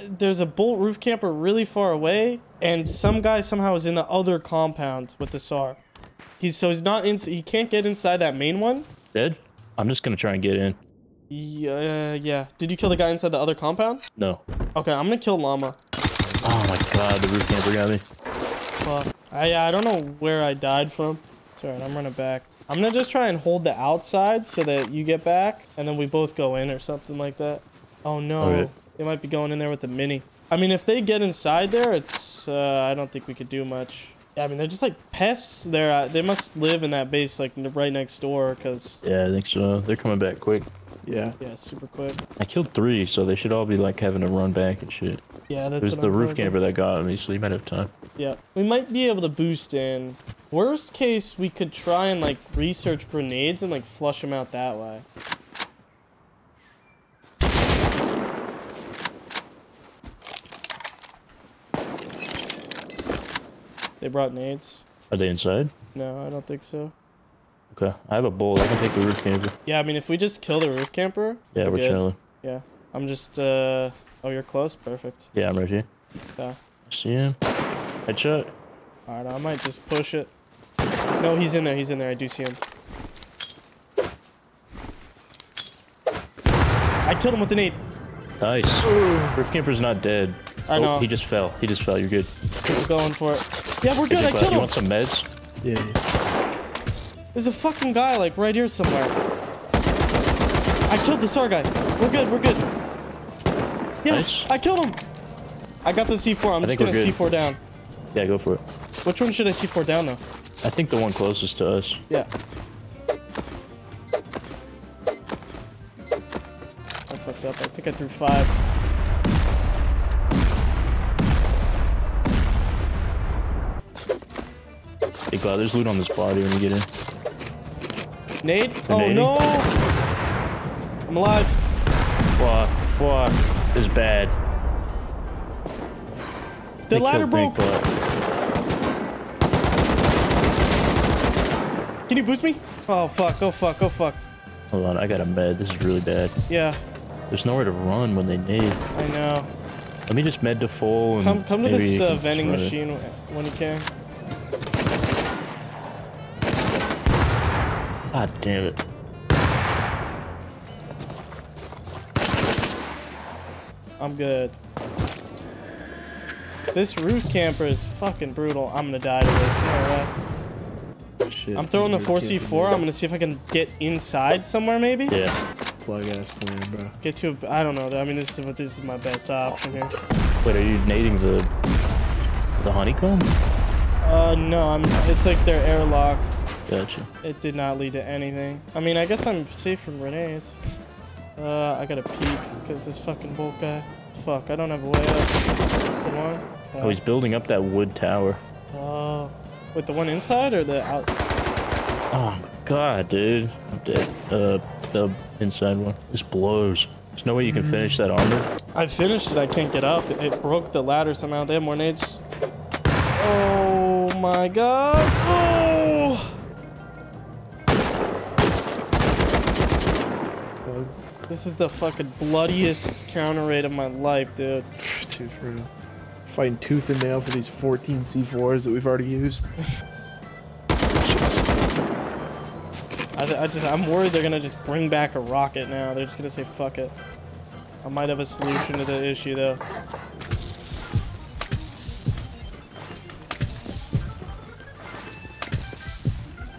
there's a bolt roof camper really far away, and some guy somehow is in the other compound with the SAR. He's so he's not in. He can't get inside that main one. Dead. I'm just gonna try and get in. Yeah, yeah. Did you kill the guy inside the other compound? No. Okay, I'm gonna kill Llama. Oh my god, the roof camper got me. Fuck. I I don't know where I died from. Sorry, I'm running back. I'm gonna just try and hold the outside so that you get back, and then we both go in or something like that. Oh no, Okay. they might be going in there with the mini. I mean, if they get inside there, it's uh, I don't think we could do much. I mean, they're just like pests. They're uh, they must live in that base like right next door, cause Yeah, I think so. They're coming back quick. Yeah. yeah, super quick. I killed three, so they should all be like having to run back and shit. Yeah, that's There's what the I'm roof thinking. camper that got me, so you might have time. Yeah, we might be able to boost in. Worst case, we could try and like research grenades and like flush them out that way. They brought nades. Are they inside? No, I don't think so. Okay. I have a bolt. I can take the roof camper. Yeah, I mean, if we just kill the roof camper. Yeah, we're good. chilling. Yeah, I'm just. uh Oh, you're close. Perfect. Yeah, I'm right here. Yeah. See him? Headshot. All right, I might just push it. No, he's in there. He's in there. I do see him. I killed him with an eight. Nice. Roof camper's not dead. I Oh, know. He just fell. He just fell. You're good. We're going for it. Yeah, we're good. I Good, killed You him. want some meds? Yeah. There's a fucking guy like right here somewhere. I killed the SAR guy. We're good. We're good. Yeah, Nice. I killed him. I got the C4. I'm I just gonna. C4 down. Yeah, go for it. Which one should I C4 down though? I think the one closest to us. Yeah. That's fucked up. I think I threw five. Hey, God, there's loot on this body when you get in. Nade? Oh nading? no! I'm alive. Fuck. Fuck. This is bad. The They ladder broke. Can you boost me? Oh fuck! Oh fuck! Oh fuck! Hold on, I got a med. This is really bad. Yeah, There's nowhere to run when they need. I know. Let me just med to full and Come, come to this uh, vending machine when you can. God damn it. I'm good. This roof camper is fucking brutal. I'm gonna die to this. No way. Shit. I'm throwing the 4C4. I'm gonna see if I can get inside somewhere, maybe. Yeah. plug ass plan, bro. Get to a. I don't know. I mean, this is what this is my best option here. Wait, are you nading the the honeycomb? Uh, no. I'm. It's like their airlock. Gotcha. It did not lead to anything. I mean, I guess I'm safe from grenades. Uh, I gotta peek because this fucking bolt guy. Fuck, I don't have a way up. Come on. Oh, he's building up that wood tower. Oh. Wait, the one inside or the out? Oh my god, dude. I'm dead. Uh, the inside one. This blows. There's no way you can finish that armor. I finished it. I can't get up. It, it broke the ladder somehow. They have more nades. Oh my god. Oh. This is the fucking bloodiest counter raid of my life, dude. Dude, for real. Fighting tooth and nail for these 14 C4s that we've already used. I, I just, I'm worried they're gonna just bring back a rocket now. They're just gonna say fuck it. I might have a solution to the issue though.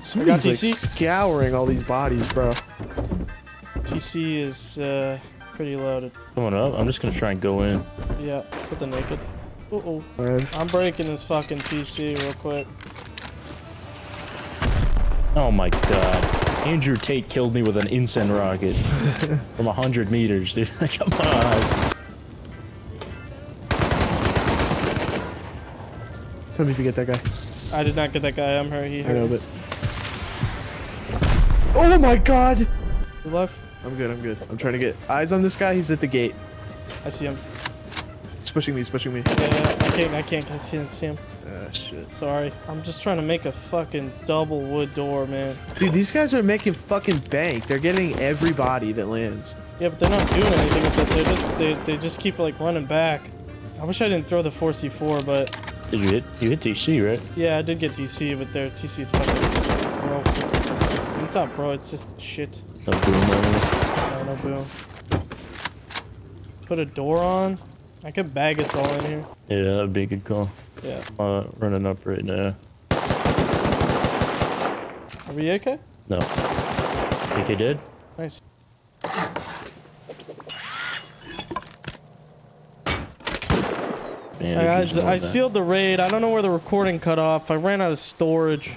Somebody's like scouring all these bodies, bro. TC is uh, pretty loaded. Coming up. I'm just gonna try and go in. Yeah, put the naked. Uh oh. Alright. I'm breaking this fucking PC real quick. Oh my god. Andrew Tate killed me with an incense rocket from 100 meters, dude. Come on. Tell me if you get that guy. I did not get that guy. I'm hurt. He hurt. I know, but. Oh my god! You left? I'm good, I'm good. I'm trying to get eyes on this guy. He's at the gate. I see him. He's pushing me. he's pushing me. Yeah, yeah, I can't, I can't, I can't see him. Ah, shit. Sorry. I'm just trying to make a fucking double wood door, man. Dude, these guys are making fucking bank. They're getting every body that lands. Yeah, but they're not doing anything with it. They just, they, they just keep like running back. I wish I didn't throw the 4C4, but Did you hit? You hit DC, right? yeah, I did get TC, but their TC's fucking bro. It's not bro, it's just shit. No boom or anything. No, no boom. Put a door on. I could bag us all in here. Yeah, that'd be a good call. Yeah. Uh, running up right now. Are we okay? No. Think he did? Nice. Man, guys, I sealed the raid. I don't know where the recording cut off. I ran out of storage.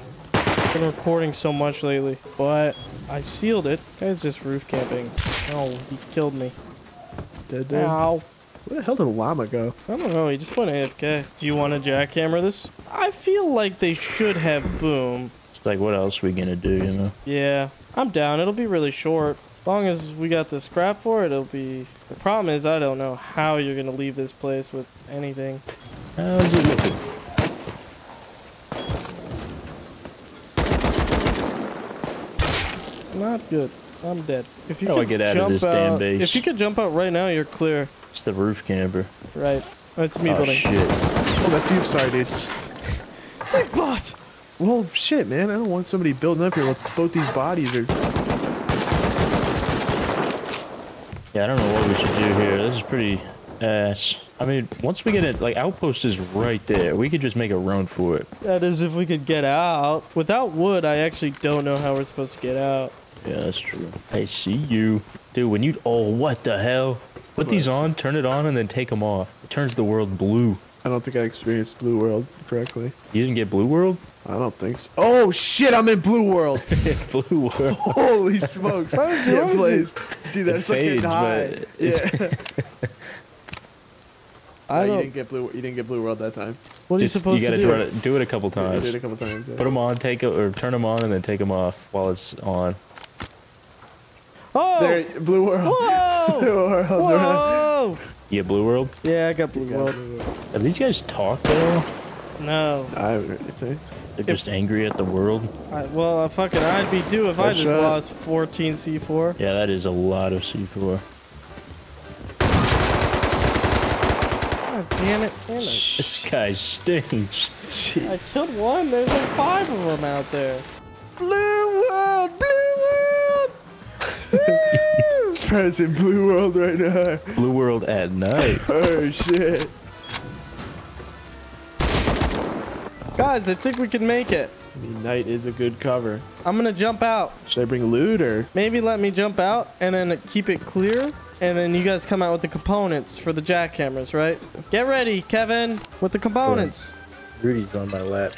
Been recording so much lately, but I sealed it. Guy's just roof camping. Oh, he killed me. Dead, dead. Ow. Where the hell did a llama go? I don't know. He just went AFK. Do you want to jackhammer this? I feel like they should have boom. It's like, what else we gonna do, you know? Yeah, I'm down. It'll be really short. As long as we got the scrap for it, it'll be. The problem is, I don't know how you're gonna leave this place with anything. How's it looking? Not good. I'm dead. If you How could get out of jump this damn out- base? If you could jump out right now, you're clear. It's the roof camper. Right. Oh, that's me oh, building. shit. Oh, that's you. Sorry, dude. Big bot. Well, shit, man. I don't want somebody building up here with both these bodies are. Yeah, I don't know what we should do here. This is pretty ass. I mean, once we get it, like, outpost is right there. We could just make a run for it. That is if we could get out. Without wood, I actually don't know how we're supposed to get out. Yeah, that's true. I see you. Dude, when you... Oh, what the hell? Put these on, turn it on, and then take them off. It turns the world blue. I don't think I experienced Blue World correctly. You didn't get blue world? I don't think so. Oh shit! I'm in Blue World. blue world. Holy smokes! Let me see, yeah, let me see. Blaze. Dude, that's fucking fades, high. but Yeah. I No, you didn't get Blue. You didn't get Blue World that time. What are you supposed gotta to do? it- do it a couple Yeah, you times. did it a couple times. Yeah. Put them on, take it, or turn them on, and then take them off while it's on. Oh! There, Blue World. Whoa! Blue World. Whoa! You blue world? Yeah, I got blue Yeah, world. Blue World. Have these guys talked at all? No. I haven't heard anything. They're just angry at the world? I, well, uh, fucking, I'd be too if I just right. lost 14 C4. Yeah, that is a lot of C4. God damn it. Damn it. This guy stinks. I killed one. There's like five of them out there. Blue world, blue world. Woo! Fred's in Blue World right now. Blue world at night. Oh shit. Guys, I think we can make it. I mean, night is a good cover. I'm gonna jump out. Should I bring loot or? Maybe let me jump out and then keep it clear. And then you guys come out with the components for the jackhammers, right? Get ready, Kevin, with the components. Rudy's on my lap.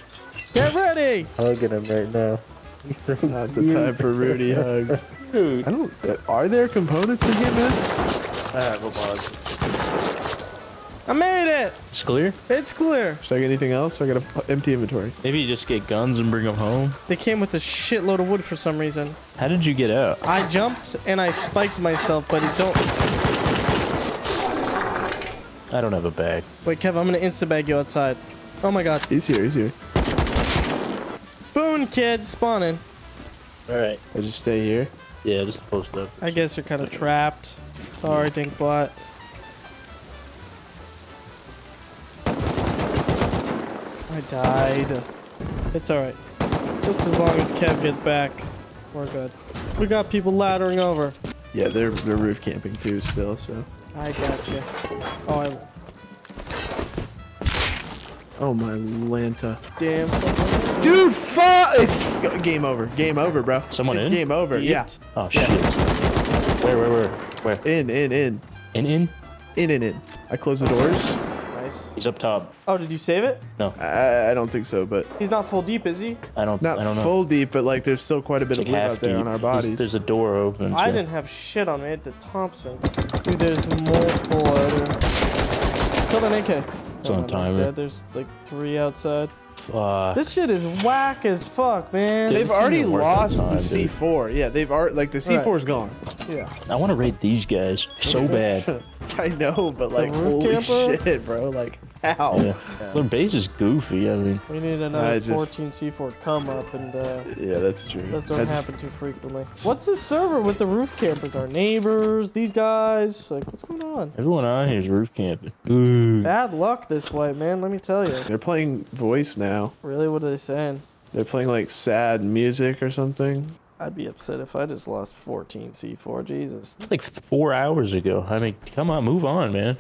Get ready. Hugging him right now. Not the time for Rudy hugs. I don't. Are there components in here, man? I have a on. I made it. It's clear? It's clear. Should I get anything else? I got an empty inventory. Maybe you just get guns and bring them home? They came with a shitload of wood for some reason. How did you get out? I jumped and I spiked myself, but it don't. I don't have a bag. Wait, Kev, I'm gonna insta bag you outside. Oh my god. He's here. He's here. Spoon kid spawning. Alright. I just stay here. Yeah, just post up. I guess you're kind of trapped. Sorry, Dinkbot. I died. It's alright. Just as long as Kev gets back, we're good. We got people laddering over. Yeah, they're they're roof camping too still. So. I got you. Oh, I, Oh my Lanta. damn. Dude, fuck! It's game over. Game over, bro. Someone it's in? game over. Yeah. Oh shit. Where, where, where? Where? In, in, in, In, in? in, in, in. I close the doors. Nice. He's up top. Oh, did you save it? No, I, I don't think so, but He's not full deep, is he? I don't. not I don't know. full deep. But like, there's still quite a bit It's of like loot out there on our There's- bodies. There's a door open. I so- didn't have shit on me at the Thompson. Dude, there's multiple out here. Killed an AK. It's on timer. dead. There's like three outside. Fuck. This shit is whack as fuck, man. Dude, They've already isn't worth our lost time, the dude. C4. Yeah, they've already like the C4 is gone. yeah. I want to raid these guys so bad. I know, but like, holy camper? shit, bro! Like, how? Yeah. Their base is goofy. I mean, We need another I just- 14 C4 come up, and uh, Yeah, that's true. those don't I just- happen too frequently. What's this server with the roof campers? Our neighbors, these guys? Like, what's going on? everyone on here is roof camping. Ooh. Bad luck this way, man. Let me tell you. They're playing voice now. Really, what are they saying? They're playing like sad music or something. I'd be upset if I just lost 14 C4. Jesus. Like four hours ago. I mean, come on, move on, man.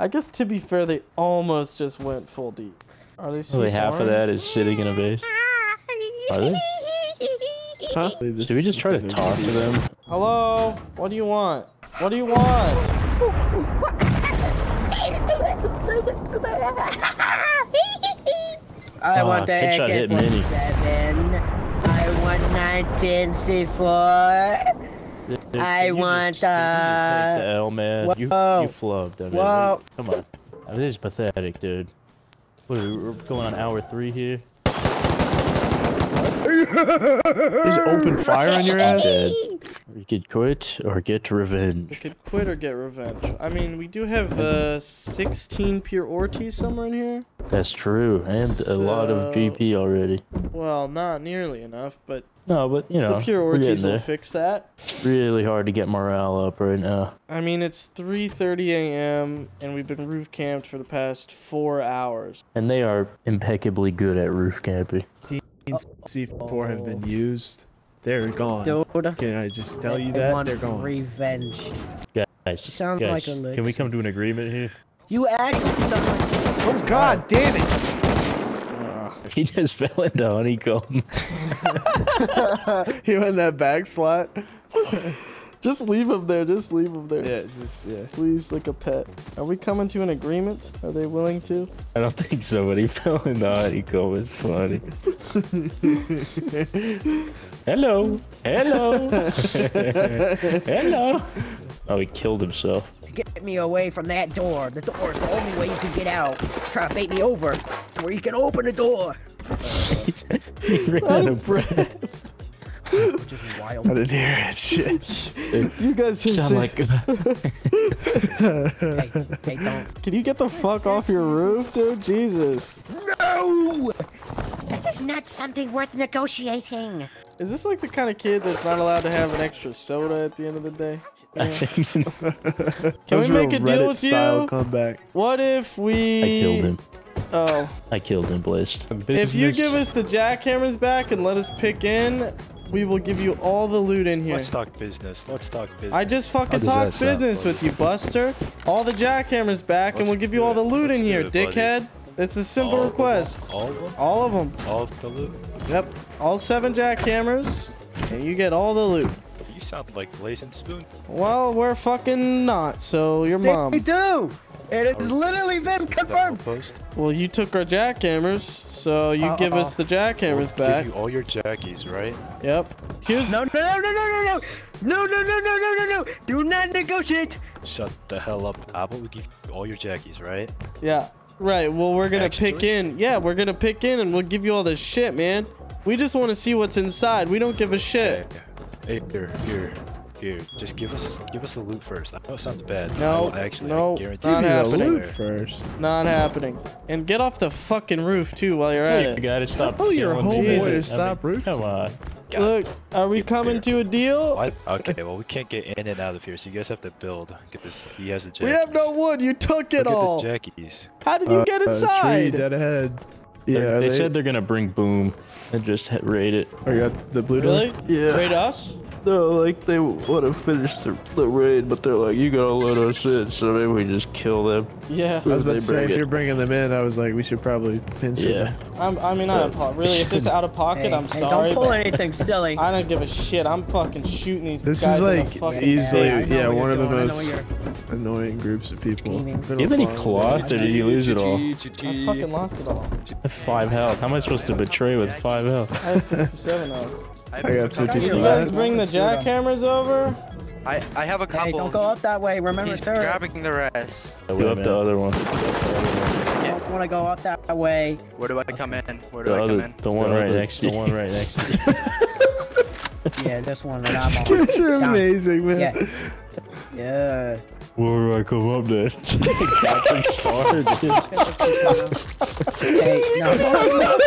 I guess to be fair, they almost just went full deep. Are they Only half of that is sitting in a base. Are they? Huh? Should we just try to talk to them? Hello? What do you want? What do you want? I Ah, want the headshot hit mini. AK-47. I want 19 C4. I want, you just take uh, the L, man. You, you whoa. flubbed. I mean, Whoa. Come on. I mean, this is pathetic, dude. What are we, we're going on hour three here? Just open fire on your ass. Dead. You could quit or get We revenge. could quit or get revenge. I mean, we do have uh, 16 pure ore teas somewhere in here. That's true, and a lot of GP already. Well, not nearly enough, but No, but you know, the pure we're ore teas will fix that. It's really hard to get morale up right now. I mean, it's 3:30 a.m. and we've been roof camped for the past four hours. And they are impeccably good at roof camping. C4 have been used. They're gone. Dude, Can I just tell you that? want They're gone. revenge. Guys, Sounds guys, like a can we come to an agreement here? You actually Oh god damn it! He just fell into honeycomb. he went in that back slot. Just leave him there. Just leave him there. Yeah, just yeah. Please, like a pet. Are we coming to an agreement? Are they willing to? I don't think so, but he fell in the honeycomb. It's funny. Hello. Hello. Hello. Oh, he killed himself. get me away from that door. The door is the only way you can get out. Try to bait me over where you can open the door. he ran out of breath. Just I wild. didn't hear it. Shit. You guys are Sound like hey, hey, don't. Can you get the fuck off your roof, dude? Jesus. No! That is not something worth negotiating. Is this like the kind of kid that's not allowed to have an extra soda at the end of the day? I Yeah. think Can we make were a deal with style you? Comeback. What if we? I killed him. Oh, I killed him, Blaze. if you give us the jackhammers back and let us pick in, we will give you all the loot in here. Let's talk business. Let's talk business. I just fucking does talk that sound, business with you, Buster. All the jackhammers back, and Let's we'll give you all the loot Let's in here, it, buddy. dickhead. It's a simple All of request. All of them? All of them. All of the loot? Yep. All seven jackhammers, and you get all the loot. You sound like Blazing Spoon. Well, we're fucking not. So your They mom. do! It is literally them Some double confirmed! Post. Well, you took our jackhammers, so you uh, give us the jackhammers We'll back. Give you all your jackies, right? Yep. Here's No, no, no, no, no, no, no! No, no, no, no, no, no, no! Do not negotiate! Shut the hell up, Apple. We give you all your jackies, right? yeah. Right. Well, we're gonna pick in. Yeah, we're gonna pick in, and we'll give you all this shit, man. We just want to see what's inside. We don't give a shit. Okay. Hey, here, here, here. Just give us, give us the loot first. I know it sounds bad. but I No, actually, no, I guarantee not you it's the happening. loot first. Not happening. And get off the fucking roof too while you're at Hey, you it. gotta stop. Oh, you're a killing homeboy people. to I mean, stop roof- Come on. God, Look, are we coming to a deal? What? Okay, well we can't get in and out of here, so you guys have to build. Get this. He has the jackies. We have no wood. You took it Look all. at the jackies. How did you Uh, get uh, tree inside? dead ahead. They're- Yeah, they, said they're gonna bring boom and just hit- raid it. I got the blue door. Yeah. Raid us? No, like they want to finish the, the raid, but they're like, you gotta let us in, so maybe we just kill them. Yeah. I was They about to say, bring if it. you're bringing them in, I was like, we should probably pincer Yeah. them. I'm, I mean, I apo- really, if it's out of pocket, Hey, I'm hey, sorry. don't pull anything silly. I don't give a shit. I'm fucking shooting these This guys is in the like easily, I face. yeah, one of the doing, I know most annoying groups of people. Do you have any cloth, or did you lose it all? I fucking lost it all. Five health. How am I supposed to betray with five health? I have 57 of. I got 50 Did you You're guys bring the jackhammers over? I I have a couple. Hey, don't go up that way. Remember, He's turret. grabbing the rest. Do up the other one. Don't want to go up that way. Where do I come in? Where do The I come other, in? the one The right next to you. the one right next to you. Yeah, this one that I'm on. Kids are amazing, man. Yeah. Yeah. Where do I come up then? Captain Star, dude. Hey, no.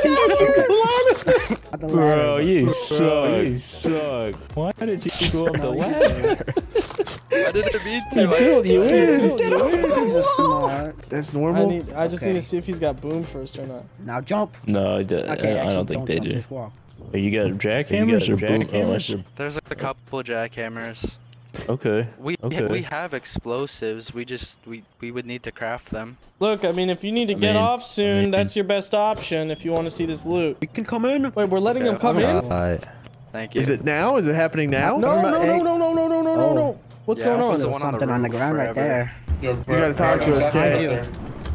the Bro, ladder. you suck. You suck. Why did you go up the ladder? I didn't mean I to. built you in. He's a smart. That's I normal. need. I just need to see if he's got boom first or not. Now jump. No, I, d- Okay, I, I don't think they jump, do. Just walk. You got jackhammers or jackhammers? There's a couple jackhammers. Okay. We Okay. we have explosives. We just we we would need to craft them. Look, I mean, if you need to I get mean- off soon, I mean- that's your best option if you want to see this loot. We can come in. Wait, we're letting them come in? Alright. Thank you. Is it now? Is it happening now? No, no, no, no, no, no, no, no, no, Oh. no. What's Yeah, going on? There's one on the something on the roof ground right forever. there. You gotta talk to us, Behind Kay.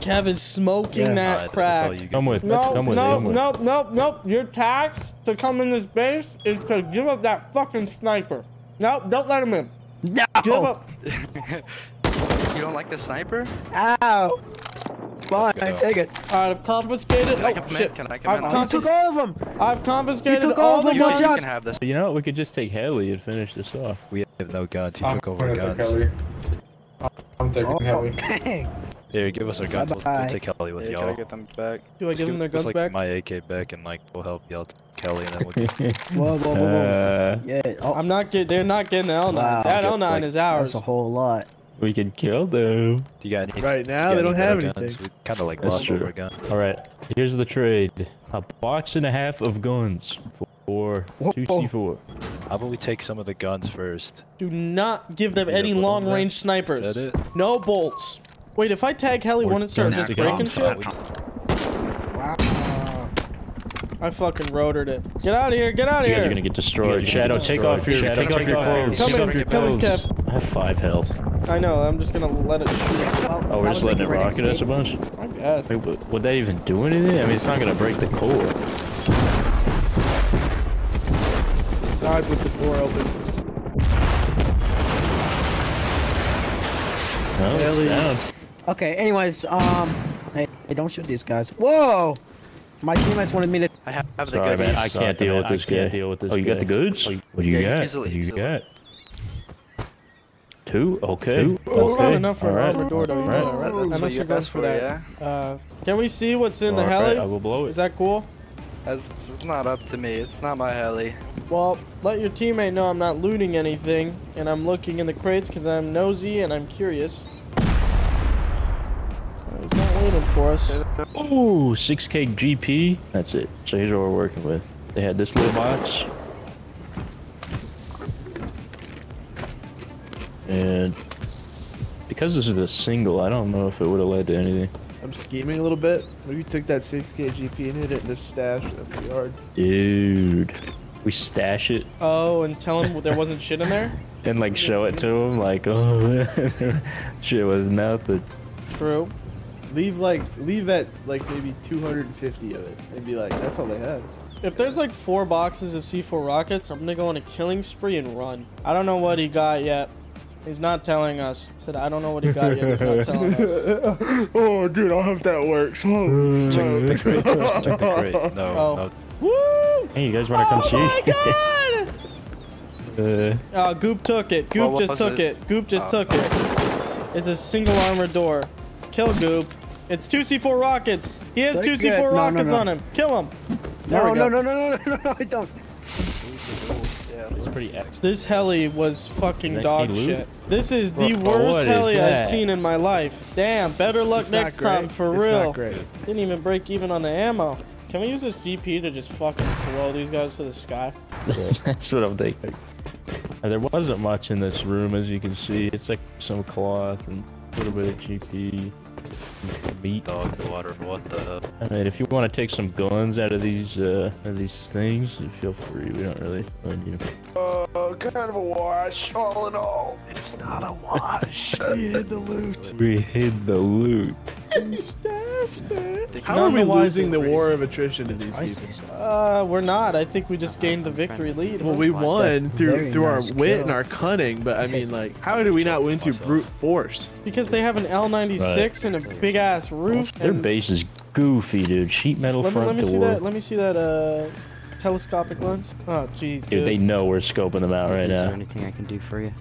Kev is smoking Yeah. that Alright, crack. That's all you Come with. No, come with. no, come with. no, no, no. Your tax to come in this base is to give up that fucking sniper. No, don't let him in. No. Give up. you don't like the sniper? Ow. Fine, take it. Alright, I've confiscated. Can I Oh come shit! in? Can I come I've, in? You I'll took all of them. I've confiscated took all all the of You them, guns. watch can have this. You know what? We could just take Heli and finish this off. We have no guns. He took over our guns. I'm taking Oh, Heli. dang. Here, give us our guns. We'll, Bye-bye. we'll take Kelly with Yeah, can I y'all. get them back? Do I Just give them their guns like, back? my AK back and like we'll help y'all Kelly and then we'll get Whoa, whoa, whoa, whoa. Uh, Yeah. Oh, I'm not get. They're not getting the L9. Wow. That Get, L9 like, is ours. that's a whole lot. we can kill them. Do you got any? Right now, they don't have better anything. We kind of like That's lost true. our guns. All right. Here's the trade: a box and a half of guns for two C4. How about we take some of the guns first? Do not give them any long-range snipers. Is that it? No bolts. Wait, if I tag Heli, Or won't it start guns just breaking shit? Wow. I fucking rotored it. Get out of here! Get out of here! You guys here! are gonna get destroyed. Shadow, take off your take off your clothes. Come Take in, off your come clothes. Kev. I have five health. I know. I'm just gonna let it shoot. Well, Oh, we're just letting it like rocket us a bunch. I guess. Wait, would- would that even do anything? I mean, it's not gonna break the core. Died with the door open. No, it's Heli. down. Okay, anyways, um, hey, hey, don't shoot these guys. Whoa! My teammates wanted me to. I have, have the goods. man. I can't deal with this guy. Deal with this oh, you got the goods? What do you Yeah, got? easily, what do you easily. got? Two? Okay. That's okay. not enough for All an right. armor door, though. You right. that, right? That's How what you your guns for for, that? yeah? Uh, can we see what's in the All right, heli? I will blow it. Is that cool? That's, it's not up to me. It's not my heli. Well, let your teammate know I'm not looting anything, and I'm looking in the crates because I'm nosy and I'm curious. He's for us. Ooh, 6k GP. That's it. So here's what we're working with. They had this little box. And because this is a single, I don't know if it would have led to anything. I'm scheming a little bit. Maybe you took that 6k GP and hit it in the stash at the yard. Dude. We stash it Oh, and tell him there wasn't shit in there? and like show it to him like, oh shit was nothing. True. Leave like leave at like maybe 250 of it and be like, that's all they had. If there's like four boxes of C4 rockets, I'm gonna go on a killing spree and run. I don't know what he got yet. He's not telling us. Said I don't know what he got yet. He's not telling us. oh, dude, I hope that works. Oh, Check the crate. Check the crate. No, Oh. no. Woo! Hey, you guys want to come Oh see? my god! uh, Uh, Goop took it. Goop What just took it? it? Goop just Oh. took it. It's a single armor door. Kill Goop. It's two C4 rockets. He has Take two it. C4 No, no, rockets no. on him. Kill him. There No, we no, no, no, no, no, no, I don't. Yeah, it's pretty epic. This heli was fucking Is dog shit. This is the Bro, worst what is heli I've seen in my life. Damn, better luck It's not next time for It's real. Didn't even break even on the ammo. Can we use this GP to just fucking blow these guys to the sky? That's what I'm thinking. There wasn't much in this room, as you can see. It's like some cloth and a little bit of GP, and meat. Dog water. What the hell? I mean, if you want to take some guns out of these uh, out of these things, feel free. We don't really mind you. Uh, kind of a wash, all in all. It's not a wash. we hid the loot. We hid the loot. How are we Nonetheless, losing the war of attrition to these people? Uh, we're not. I think we just gained the victory lead. Well, we won through through our wit and our cunning, but I mean, like, how did we not win through brute force? because they have an L96 and a big ass roof. Their base is goofy, dude. Sheet metal Let me, front let me door. see that. Let me see that. Uh, telescopic lens. Oh, jeez, Dude, dude. they know we're scoping them out right now. Is there now. anything I can do for you?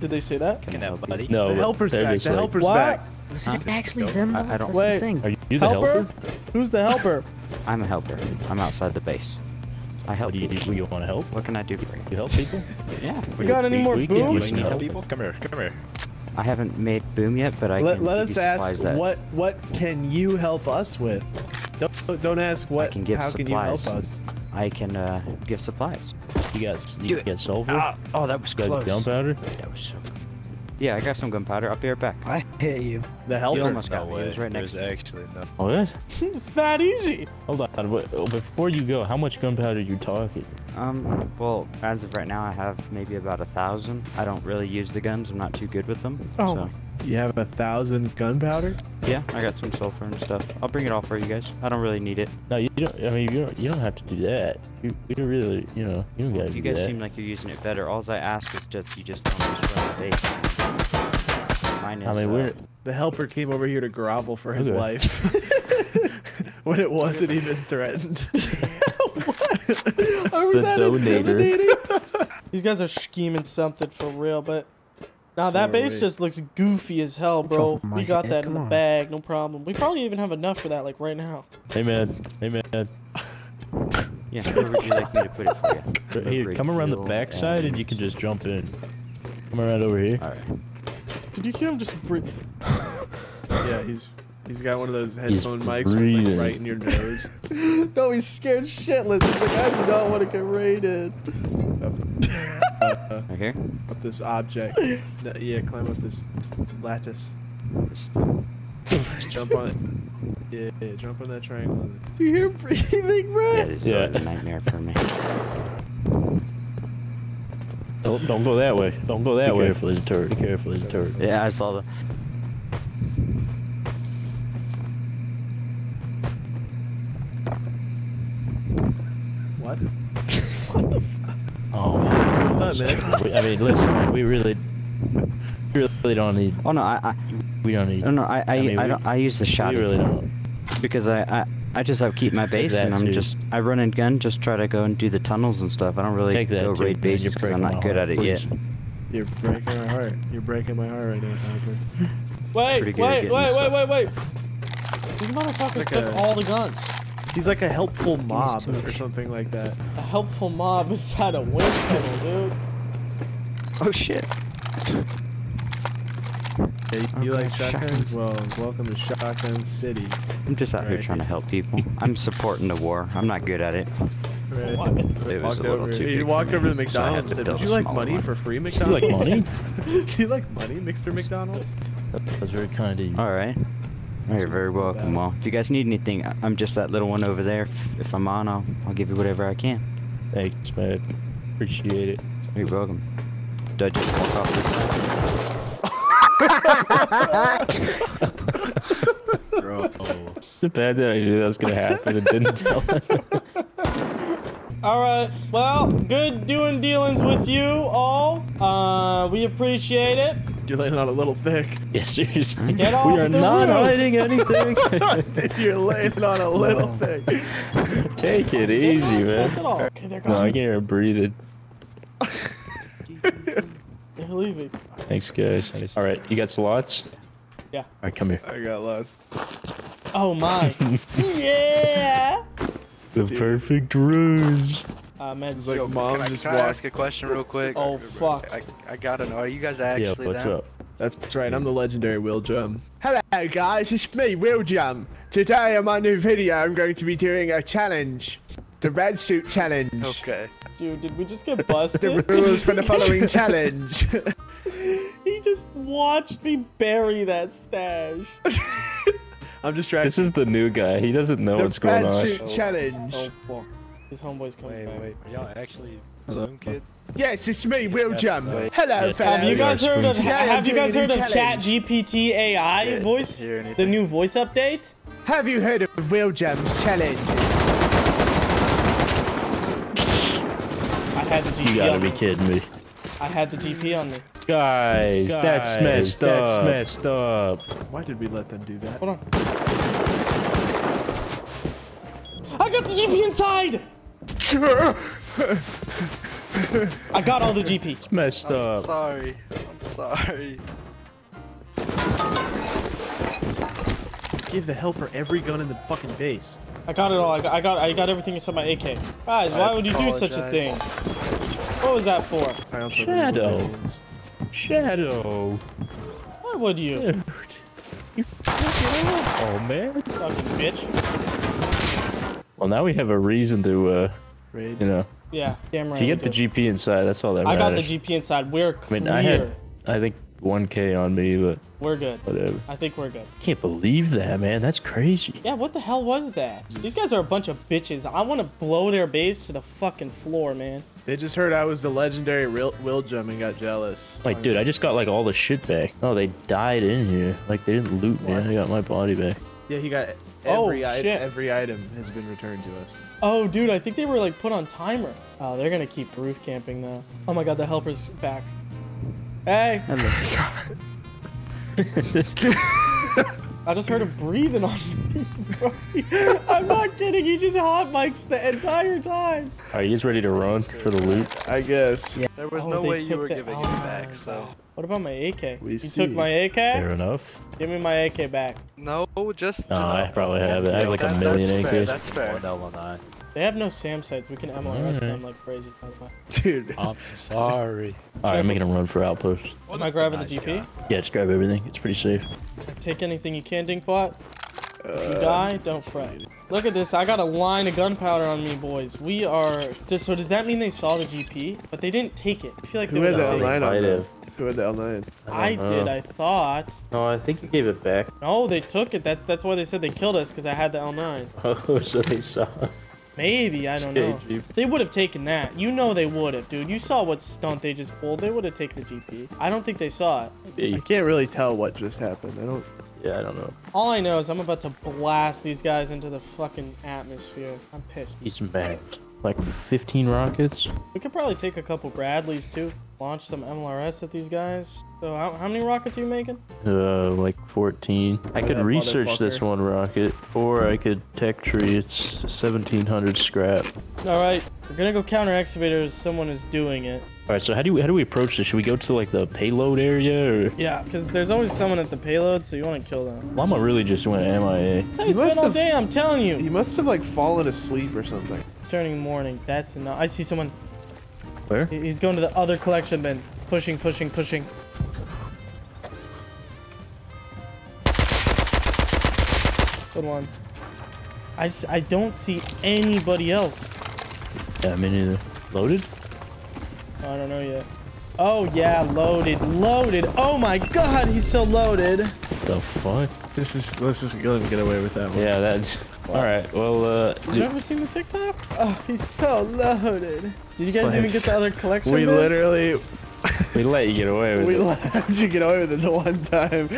Did they say that? Fucking hell, buddy. No, The helper's back. The like, helper's What? back. Was that actually them? I- I don't- That's Wait. the thing. Are you the helper? helper? Who's the helper? I'm a helper. I'm outside the base. I help Do you, people. do you want to help? What can I do for you? You help people? Yeah. We got any more we can- boom? we need help. people? Come here, come here. I haven't made boom yet, but I Let, can let give us you ask supplies that what what can you help us with? Don't don't ask what. I can give how can you help us? I can uh, give supplies. You got you Do it. got sulfur? Ah, oh, that was got close. gunpowder? That was so. Yeah, I got some gunpowder. I'll be right back. I hit you. The You helper. almost No got me. He way. was right next There's to actually no. Oh, what? it's that easy. Hold on. wait, oh, Before you go, how much gunpowder are you talking? Um, well, as of right now, I have maybe about a thousand. I don't really use the guns. I'm not too good with them. Oh so. You have a thousand gunpowder. Yeah, I got some sulfur and stuff. I'll bring it all for you guys. I don't really need it. No, you don't. I mean, you don't. You don't have to do that. You, you don't really. You know, you don't gotta You do guys that. seem like you're using it better. All I ask is just you just tell me the. Mine is, I mean, uh, we're. The helper came over here to grovel for his Okay. life. when it wasn't even threatened. What? Are we The that donator. intimidating? These guys are scheming something for real, but now that base wait. just looks goofy as hell, bro. We got head, that in the on. bag, no problem. We probably even have enough for that, like right now. Hey man. Hey man. Yeah, where would you like me to put it for you? Here, come around the Reveal back side and you can just jump in. Come around over here. All right. Did you hear him just breathe? yeah, he's he's got one of those He's headphone mics where it's like right in your nose. no, he's scared shitless. He's like, I do not want to get raided. Right here. Up this object. No, yeah, climb up this lattice. Just- Jump on it. Yeah, yeah, jump on that triangle. Do you hear breathing, bro? Yeah, this is Yeah. a nightmare for me. Don't, don't go that way. Don't go that Be way. careful, there's a turret. Be careful, there's a turret. Yeah, I saw the. What? What the fuck? Oh. What's up, man? we- I mean, listen. We really, we really don't need. Oh no, I, I We don't need. no, no, I, I, I, mean, we- don't, I use the We really don't. because I, I, I just have keep my base and I'm too. just, I run and gun, just try to go and do the tunnels and stuff. I don't really Take that. go too, raid bases because I'm not good heart, at it please. yet. You're breaking my heart. You're breaking my heart right now, Piper. Wait, Pretty wait, good wait, wait, wait, wait. These motherfuckers Like took a- all the guns. He's like a helpful mob or something like that. A helpful mob inside a wind tunnel, dude. Oh shit. Yeah, you, you Okay, like shotguns? shotguns. Well, welcome to Shotgun City. I'm just out here trying to help people. I'm supporting the war. I'm not good at it. Right. What? It was Walked a little over, too he big walked over to the so McDonald's and said, build Would you like money one." for free McDonald's? You McDonald's? like money? Do you like money, Mr. McDonald's? That was very kind of you. All right. Oh, You're very welcome. Well, if you guys need anything, I- I'm just that little one over there. If- If I'm on, I'll, I'll give you whatever I can. Thanks, man. Appreciate it. You're welcome. Do I just walk off this side? Bro. It's a bad that I knew that was gonna happen and didn't tell him. All right. Well, good doing dealings with you all. Uh, we appreciate it. You're laying on a little thick. yeah, seriously. Get we are the not roof. hiding anything. Dude, You're laying on a little thick. Take it easy, man. sus at all. Okay, No, I gone. can hear him breathing. They're leaving. Thanks, guys. All right, you got slots? Yeah. All right, come here. I got lots. Oh my. yeah. The perfect rose. Uh, man. It's like Yo, mom can I, just can I ask a question real quick? Oh fuck. I, I gotta know. Are you guys actually Yeah, actually what's them? up? That's right, I'm the legendary Willjum. Hello guys, it's me, Willjum. Today on my new video, I'm going to be doing a challenge. The red suit challenge. Okay. Dude, did we just get The busted? rules for the following challenge. he just watched me bury that stash. I'm just trying This is the new guy. He doesn't know the what's going on. The red on. suit oh, challenge. Oh fuck. His homeboy's coming Wait, back. wait. Are y'all actually Spoon Kid? Yes, it's me, Willjum. Wait. Hello, Yeah, fellas. Have you guys heard of Have you guys heard of Chat challenge. GPT AI voice? The new voice update? Have you heard of Willjum's challenge? Had the GP You gotta be me. kidding me. I had the GP on me. Guys, that's Guys, messed that's up. That's messed up. Why did we let them do that? Hold on. I got the GP inside! I got all the GP. It's messed I'm up. sorry. I'm sorry. Give the helper every gun in the fucking base. I got it all. I got, I got, I got everything except my AK. Guys, why I would you do such a thing? What was that for? I also Shadow. Shadow. Why would you? Dude. You oh man. Fucking bitch. Well, now we have a reason to, uh, Raid. you know, Yeah, damn right. if you get the do. GP inside, that's all that matters. I got the GP inside. We're I clear. mean, I had, I think 1K on me, but We're good. whatever. I think we're good. Can't believe that, man. That's crazy. Yeah, what the hell was that? These guys are a bunch of bitches. I want to blow their base to the fucking floor, man. They just heard I was the legendary Will, Willjum and got jealous. Like, dude, I just got like all the shit back. Oh, they died in here. Like, they didn't loot me. I got my body back. Yeah, he got Oh, every item. shit. Every item has been returned to us. Oh, dude, I think they were like put on timer. Oh, they're gonna keep roof camping though. Oh my god, the helper's back. Hey, I just heard him breathing on me, bro. I'm not kidding. He just hot mics the entire time. Are you guys ready to run for the loot? I guess. There was Oh, no way you took were the- giving oh it back, so. What about my AK? We you see. took my AK? Fair enough. Give me my AK back. No, just. No, I probably have it. I have like a That- million that's fair, AKs. That's fair. L9. They have no SAM sites. We can MLRS Alright. them like crazy. By the way. Dude. I'm sorry. All right, I'm making a run for outposts. Am I grabbing Nice the GP? job. Yeah, just grab everything. It's pretty safe. Take anything you can, Dinkbot. If Uh, you die, don't fret. Look at this. I got a line of gunpowder on me, boys. We are. Just, so does that mean they saw the GP? But they didn't take it. I feel like they Who had would the have. L9 on them? Who had the L9? I don't did. I thought. No, I think you gave it back. No, they took it. That, that's why they said they killed us because I had the L9. Oh, so they saw. Maybe I don't know. GP. They would have taken that. You know they would have, dude. You saw what stunt they just pulled. They would have taken the GP. I don't think they saw it. You can't really tell what just happened. I don't. Yeah, I don't know. All I know is I'm about to blast these guys into the fucking atmosphere. I'm pissed. He's banked. Like 15 rockets. We could probably take a couple Bradleys too. Launch some MLRS at these guys. So how, how many rockets are you making? Uh, like 14. I could research this one rocket, or I could tech tree. It's 1700 scrap. All right, we're gonna go counter excavators. Someone is doing it. All right, so how do we how do we approach this? Should we go to like the payload area, or Yeah, because there's always someone at the payload, so you want to kill them. Llama really just went MIA? That's how He he's been must all have- day. I'm telling you. He must have like fallen asleep or something. It's turning morning. That's enough. I see someone. Where? He's going to the other collection bin. Pushing, pushing, pushing. Good one. I just, I don't see anybody else. Yeah, me neither. Loaded? I don't know yet. Oh yeah, loaded, loaded. Oh my god, he's so loaded. The fuck? This is let's just let him get away with that one. Yeah, that's. All right. Well, uh, You dude, never seen the TikTok? Oh, he's so loaded. Did you guys even get the other collection? We bin? literally we let you get away with we it. let you get away with it the one time.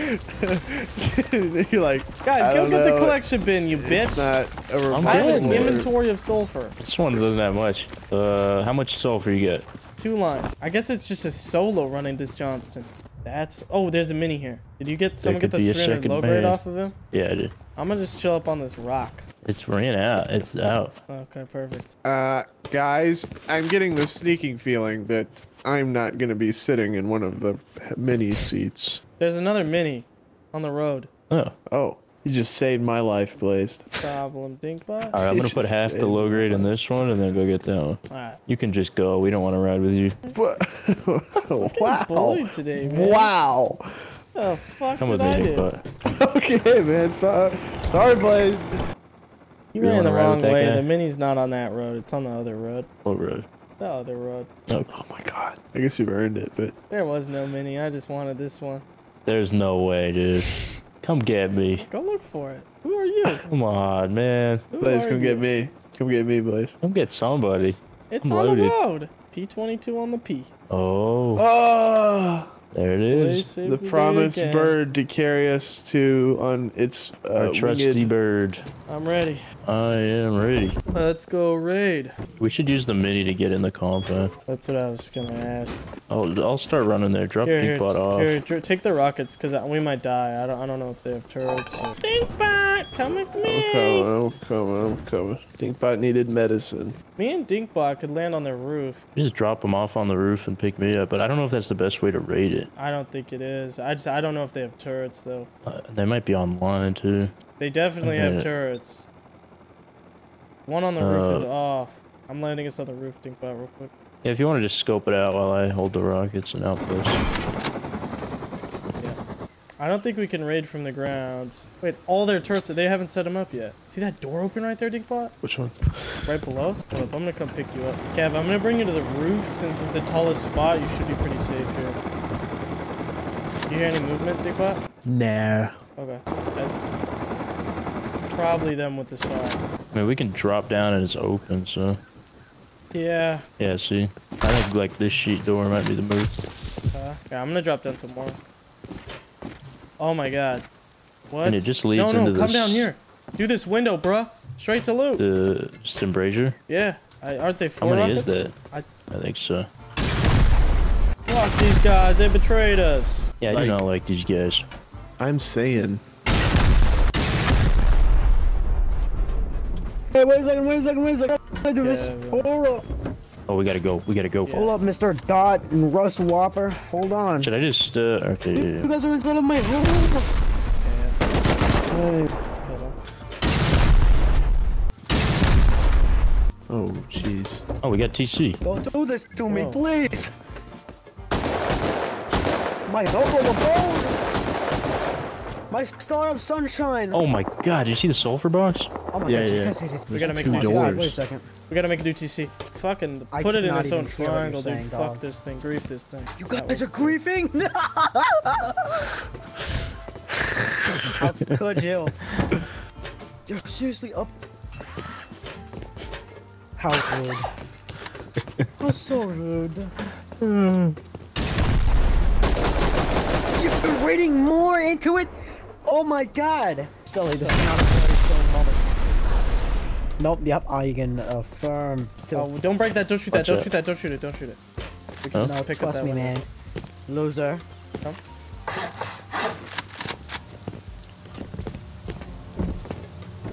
You're like, Guys, I go don't get the collection bin, you It's bitch. not a I'm I have an inventory of sulfur. This one doesn't have much. Uh, how much sulfur you get? Two lines. I guess it's just a solo running this Johnston. That's. Oh, there's a mini here. Did you get someone get the be a 300 second low grade off of him? Yeah, I did. I'm gonna just chill up on this rock. It's ran out. It's out. Okay, perfect. Uh, guys, I'm getting the sneaking feeling that I'm not gonna be sitting in one of the mini seats. There's another mini on the road. Oh. Oh, you just saved my life, Blazed. Problem, Dinkbot. All right, I'm gonna put half the low grade in this one, and then go get that one. Alright. You can just go. We don't want to ride with you. What? wow. Today, man. Wow. The fuck Come with me, I Nick, do? but Okay, man. Sorry, sorry, Blaze. You You ran the wrong way. guy? The mini's not on that road. It's on the other road. what road? The other road. Oh, Oh my God. I guess you've earned it, but There was no mini. I just wanted this one. there's no way, dude. Come get me. Go look for it. Who are you? Come on, man. Who Blaze, come you? get me. Come get me, Blaze. Come get somebody. It's I'm on loaded. the road. P22 on the P. Oh, Oh, there it is. Blaze is. saves the promised bird to carry us to on its uh, Our trusty winged- bird. I'm ready. I am ready. Let's go raid. We should use the mini to get in the compound. That's what I was gonna ask. Oh, I'll start running there. Drop Here, Pink here, Bot off. here, dr- take the rockets, cause we might die. I don't, I don't know if they have turrets. Or... Dinkbot, come with me. I'm me. coming. I'm coming. I'm coming. Dinkbot needed medicine. Me and Dinkbot could land on their roof. Just drop them off on the roof and pick me up. But I don't know if that's the best way to raid it. I don't think it is. I just I don't know if they have turrets though. Uh, they might be online too. They definitely have Yeah. turrets. One on the roof is Uh, off. I'm landing us on the roof, think about real quick. Yeah, if you want to just scope it out while I hold the rockets and outpost. Yeah. I don't think we can raid from the ground. Wait, all their turrets, they haven't set them up yet. See that door open right there, Dinkbot? Which one? Right below us? I'm gonna come pick you up. Kev, I'm gonna bring you to the roof since it's the tallest spot. You should be pretty safe here. You hear any movement, Dinkbot? Nah. Okay, that's probably them with the saw. I mean, we can drop down and it's open, so. Yeah, Yeah, see? I think, like, this sheet door might be the move. uh, yeah, I'm gonna drop down some more. Oh my god. What? And it just leads no, no, into come down here. Do this window, bruh. Straight to loot. The just embrasure? Yeah. I, aren't they How many rockets? is that? I I think so. fuck these guys. They betrayed us. Yeah, I Like- do not like these guys. I'm saying. Hey, wait a second, wait a second, wait a second. I do this. Hold up. Oh, we gotta go. We gotta go. Hold up, Mr. Dot and Rust Whopper. Hold on. Should I just, uh, okay, yeah, You guys are inside of my home. Hey. Oh, jeez. Oh, we got TC. Don't do this to me, please. My hope of a bone. My star of sunshine. Oh my god, did you see the sulfur box? Oh my Yeah, God, yeah. yes, it is. We gotta make two one. Oh doors. Wait a second. We gotta make a new TC. Fucking I put it in its own even hear what you're triangle, dude. saying, Fuck dog. this thing. Grief this thing. You guys are was- griefing? How could you? You're seriously up. How rude. How so rude. Hmm. You're reading more into it? Oh my god. Silly, this is not a very silly moment. Nope, yep, I can affirm. to- Oh, don't break that. Don't shoot that. Don't out. shoot that. Don't shoot it. Don't shoot it. We can Huh? just no, pick up trust that me, window. man. Loser. Come.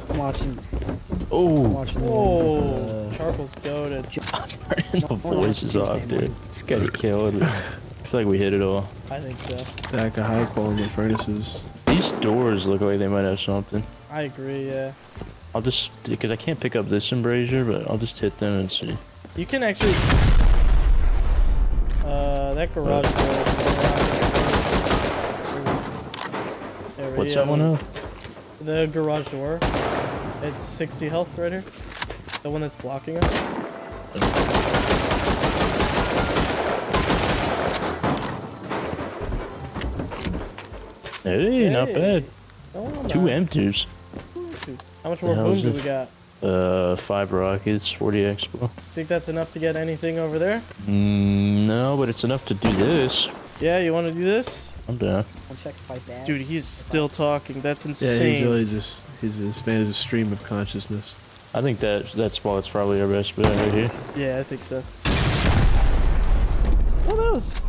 I'm watching. Oh, watching the Whoa. uh, Charcoal's goaded. turning the no, voices Tuesday off, dude. morning. This guy's killing me. I feel like we hit it all. I think so. Stack of high quality furnaces. These doors look like they might have something. I agree, yeah. I'll just, because I can't pick up this embrasure, but I'll just hit them and see. You can actually. Uh, that garage door. There What's that one up? The garage door. It's 60 health right here. The one that's blocking us. Hey, not bad. Oh, Two nice. M2s. How much more The boom do we got? Uh, five rockets, 40 expo. Think that's enough to get anything over there? Mm, no, but it's enough to do this. Yeah, you want to do this? I'm down. I'll check if I. Dude, he's still talking. That's insane. Yeah, he's really just. He's this man is a stream of consciousness. I think that that spot's probably our best bet right here. Yeah, I think so. Well, that was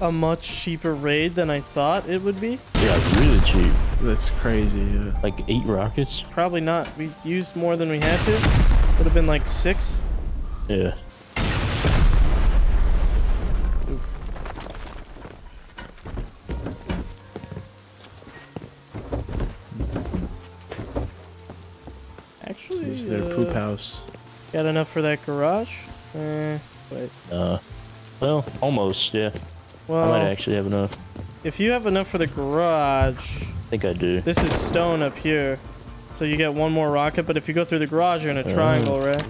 a much cheaper raid than I thought it would be. Yeah, it's really cheap. That's crazy. Yeah. Like eight rockets. Probably not. We used more than we had to. Would have been like six. Yeah. Actually, This is their uh, poop house. Got enough for that garage? Eh, wait. Uh, well, almost. Yeah. I might actually have enough. if you have enough for the garage, I think I do. this is stone up here. So you get one more rocket, but if you go through the garage, you're in a Oh. triangle, right?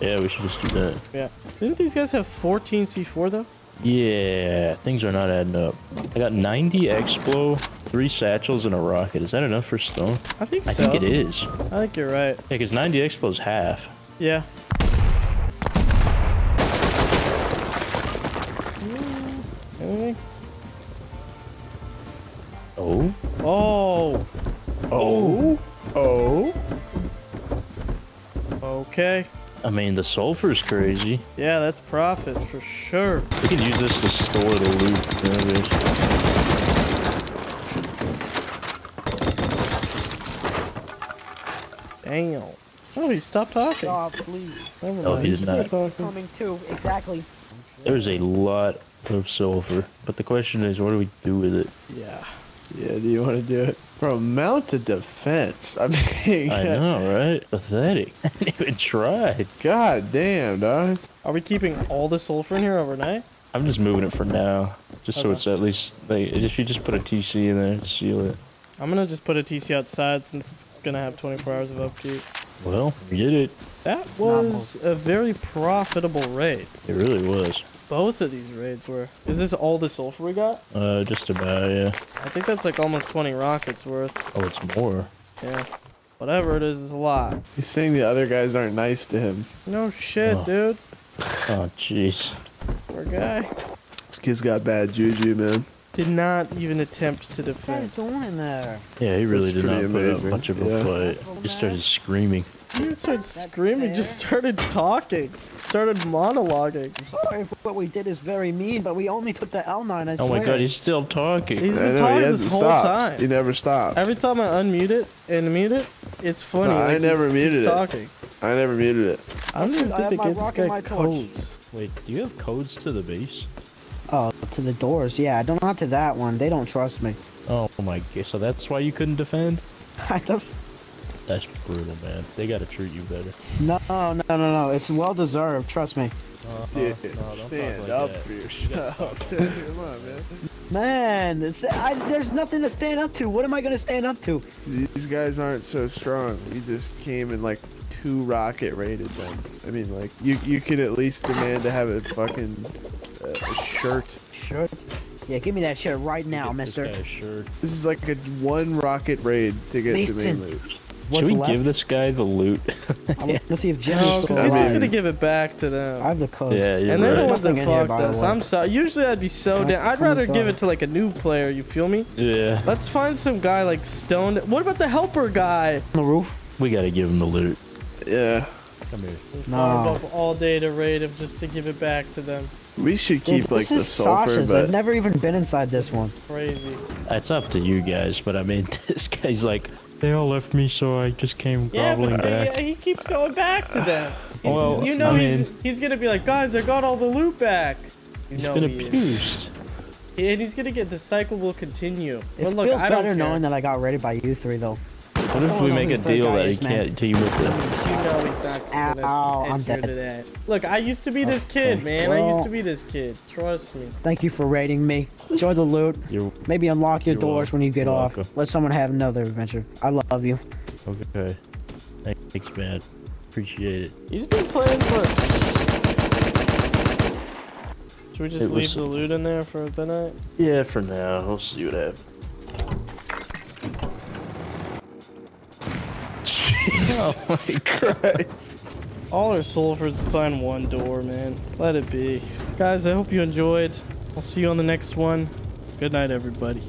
Yeah, we should just do that. Yeah. Didn't these guys have 14 C4 though? Yeah, things are not adding up. I got 90 Explo, three satchels, and a rocket. Is that enough for stone? I think so. I think it is. I think you're right. Yeah, because 90 Explo is half. Yeah. Oh? Oh. Oh. Oh. Okay. I mean, the sulfur's crazy. Yeah, that's profit for sure. We can use this to store the loot. you know. Damn. Oh, he stopped talking. Oh, please. Never Oh, mind. he did not. Talking. Coming too, exactly. There's a lot of sulfur. But the question is, what do we do with it? Yeah. Yeah, do you want to do it? Bro, mounted defense. I mean, I know, right? Pathetic. I didn't even try. God damn, dog. Are we keeping all the sulfur in here overnight? I'm just moving it for now, just so it's at least like if you just put a TC in there and seal it. I'm gonna just put a TC outside since it's gonna have 24 hours of upkeep. Well, we did it. That was a very profitable raid. It really was. Both of these raids were. Is this all the sulfur we got? Uh, just about yeah. I think that's like almost 20 rockets worth. Oh, it's more. Yeah. Whatever it is, is a lot. He's saying the other guys aren't nice to him. No shit, Oh. dude. Oh, jeez. Poor guy. This kid's got bad juju, man. Did not even attempt to What are you defend. doing there? Yeah, he really That's did not pretty put up much of a yeah. fight. Just started screaming. He didn't start screaming, just started talking. Started monologuing. Sorry if what we did is very mean, but we only took the L9, I Oh swear. my god, he's still talking. He's I been know, talking hasn't this whole stopped. time. He never stopped. Every time I unmute it and mute it, it's funny. No, I never he's- muted he's it. Talking. I never muted it. I don't even I think have they my gave this guy my torch. codes. Wait, do you have codes to the base? Oh, to the doors. Yeah, don't not to that one. They don't trust me. Oh my god, so that's why you couldn't defend? I don't. That's brutal, man. They gotta treat you better. No, no, no, no. It's well deserved. Trust me. Dude, no, stand talk like up that. for yourself. Come on, man. Man, it's, I, there's nothing to stand up to. What am I gonna stand up to? These guys aren't so strong. We just came and like two rocket raided them. I mean, like you you could at least demand to have a fucking uh, a shirt. Shirt. Yeah, give me that shirt right now, Get Mister. This guy a shirt. This is like a one rocket raid to get to main Mason. loot. What's Should we left? give this guy the loot? I want to see if Jimmy's No, still because he's just gonna give it back to them. I have the codes. yeah, you're and they're the ones that Nothing in here, fucked us. I'm sorry. Usually I'd be so I'm- down. I'd I'm rather give it to like a new player. You feel me? Yeah, Let's find some guy like stoned. What about the helper guy? On the roof. we gotta give him the loot. Yeah, Come here. We No. up all day to raid him just to give it back to them. we should keep Dude, like the is sulfur, Sasha's. but I've never even been inside this one. Crazy. It's up to you guys, but I mean, this guy's like, they all left me, so I just came Yeah, groveling but back. he, he keeps going back to them. He's- Well, you know I he's mean- he's gonna be like, guys, I got all the loot back. You He's know been he is. abused. And he's gonna get the cycle will continue. It but look, feels I don't better care. knowing that I got raided by you three, though. What if we make a with the third deal that he man? can't team with them? You know he's not gonna Ow, I'm dead. that. Look, I used to be this kid, Okay, man. I used to be this kid. Trust me. Thank you for raiding me. Enjoy the loot. You're Maybe unlock your doors welcome. when you get You're off. welcome. Let someone have another adventure. I love you. okay. Thanks, man. Appreciate it. He's been playing for. Should we just It leave was- the loot in there for the night? Yeah, for now. We'll see what happens. oh my Christ. All our sulfurs find one door, man. Let it be. Guys, I hope you enjoyed. I'll see you on the next one. Good night, everybody.